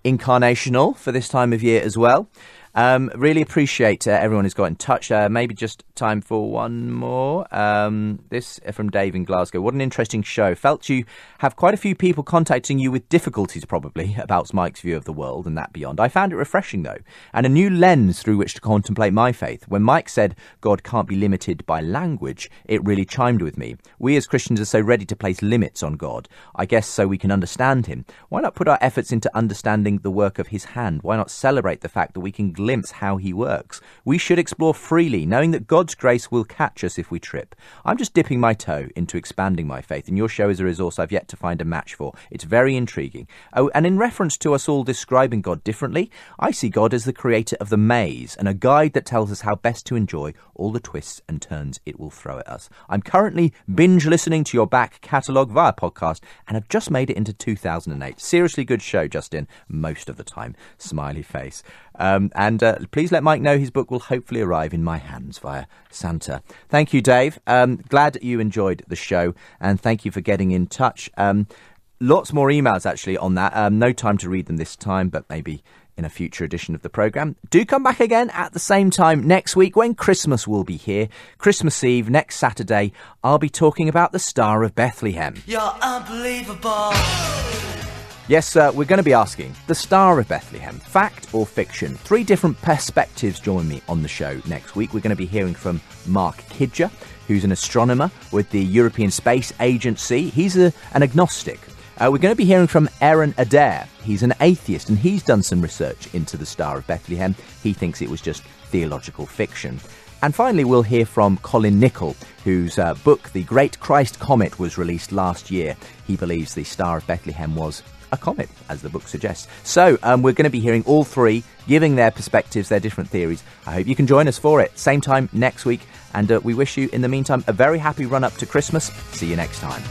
incarnational for this time of year as well. Um, really appreciate uh, everyone who's got in touch. Uh, maybe just time for one more. Um, this from Dave in Glasgow. What an interesting show. Felt you have quite a few people contacting you with difficulties, probably, about Mike's view of the world and that beyond. I found it refreshing, though, and a new lens through which to contemplate my faith. When Mike said God can't be limited by language, it really chimed with me. We as Christians are so ready to place limits on God. I guess so we can understand Him. Why not put our efforts into understanding the work of His hand? Why not celebrate the fact that we can glimpse how he works. We should explore freely, knowing that God's grace will catch us if we trip. I'm just dipping my toe into expanding my faith, and your show is a resource I've yet to find a match for. It's very intriguing. Oh, and in reference to us all describing God differently, I see God as the creator of the maze and a guide that tells us how best to enjoy all the twists and turns it will throw at us. I'm currently binge listening to your back catalogue via podcast and have just made it into 2008. Seriously good show, Justin, most of the time. Smiley face. Um, and uh, please let Mike know his book will hopefully arrive in my hands via Santa. Thank you, Dave. Um, glad you enjoyed the show, and thank you for getting in touch. Um, lots more emails actually on that. Um, no time to read them this time, but maybe in a future edition of the programme. Do come back again at the same time next week when Christmas will be here. Christmas Eve, next Saturday, I'll be talking about the Star of Bethlehem. You're unbelievable. Yes, sir, we're going to be asking the Star of Bethlehem, fact or fiction? Three different perspectives join me on the show next week. We're going to be hearing from Mark Kidger, who's an astronomer with the European Space Agency. He's a, an agnostic. Uh, we're going to be hearing from Aaron Adair. He's an atheist and he's done some research into the Star of Bethlehem. He thinks it was just theological fiction. And finally, we'll hear from Colin Nicholl, whose uh, book, The Great Christ Comet, was released last year. He believes the Star of Bethlehem was a comet, as the book suggests. So um, we're going to be hearing all three giving their perspectives, their different theories. I hope you can join us for it. Same time next week. And uh, we wish you, in the meantime, a very happy run up to Christmas. See you next time.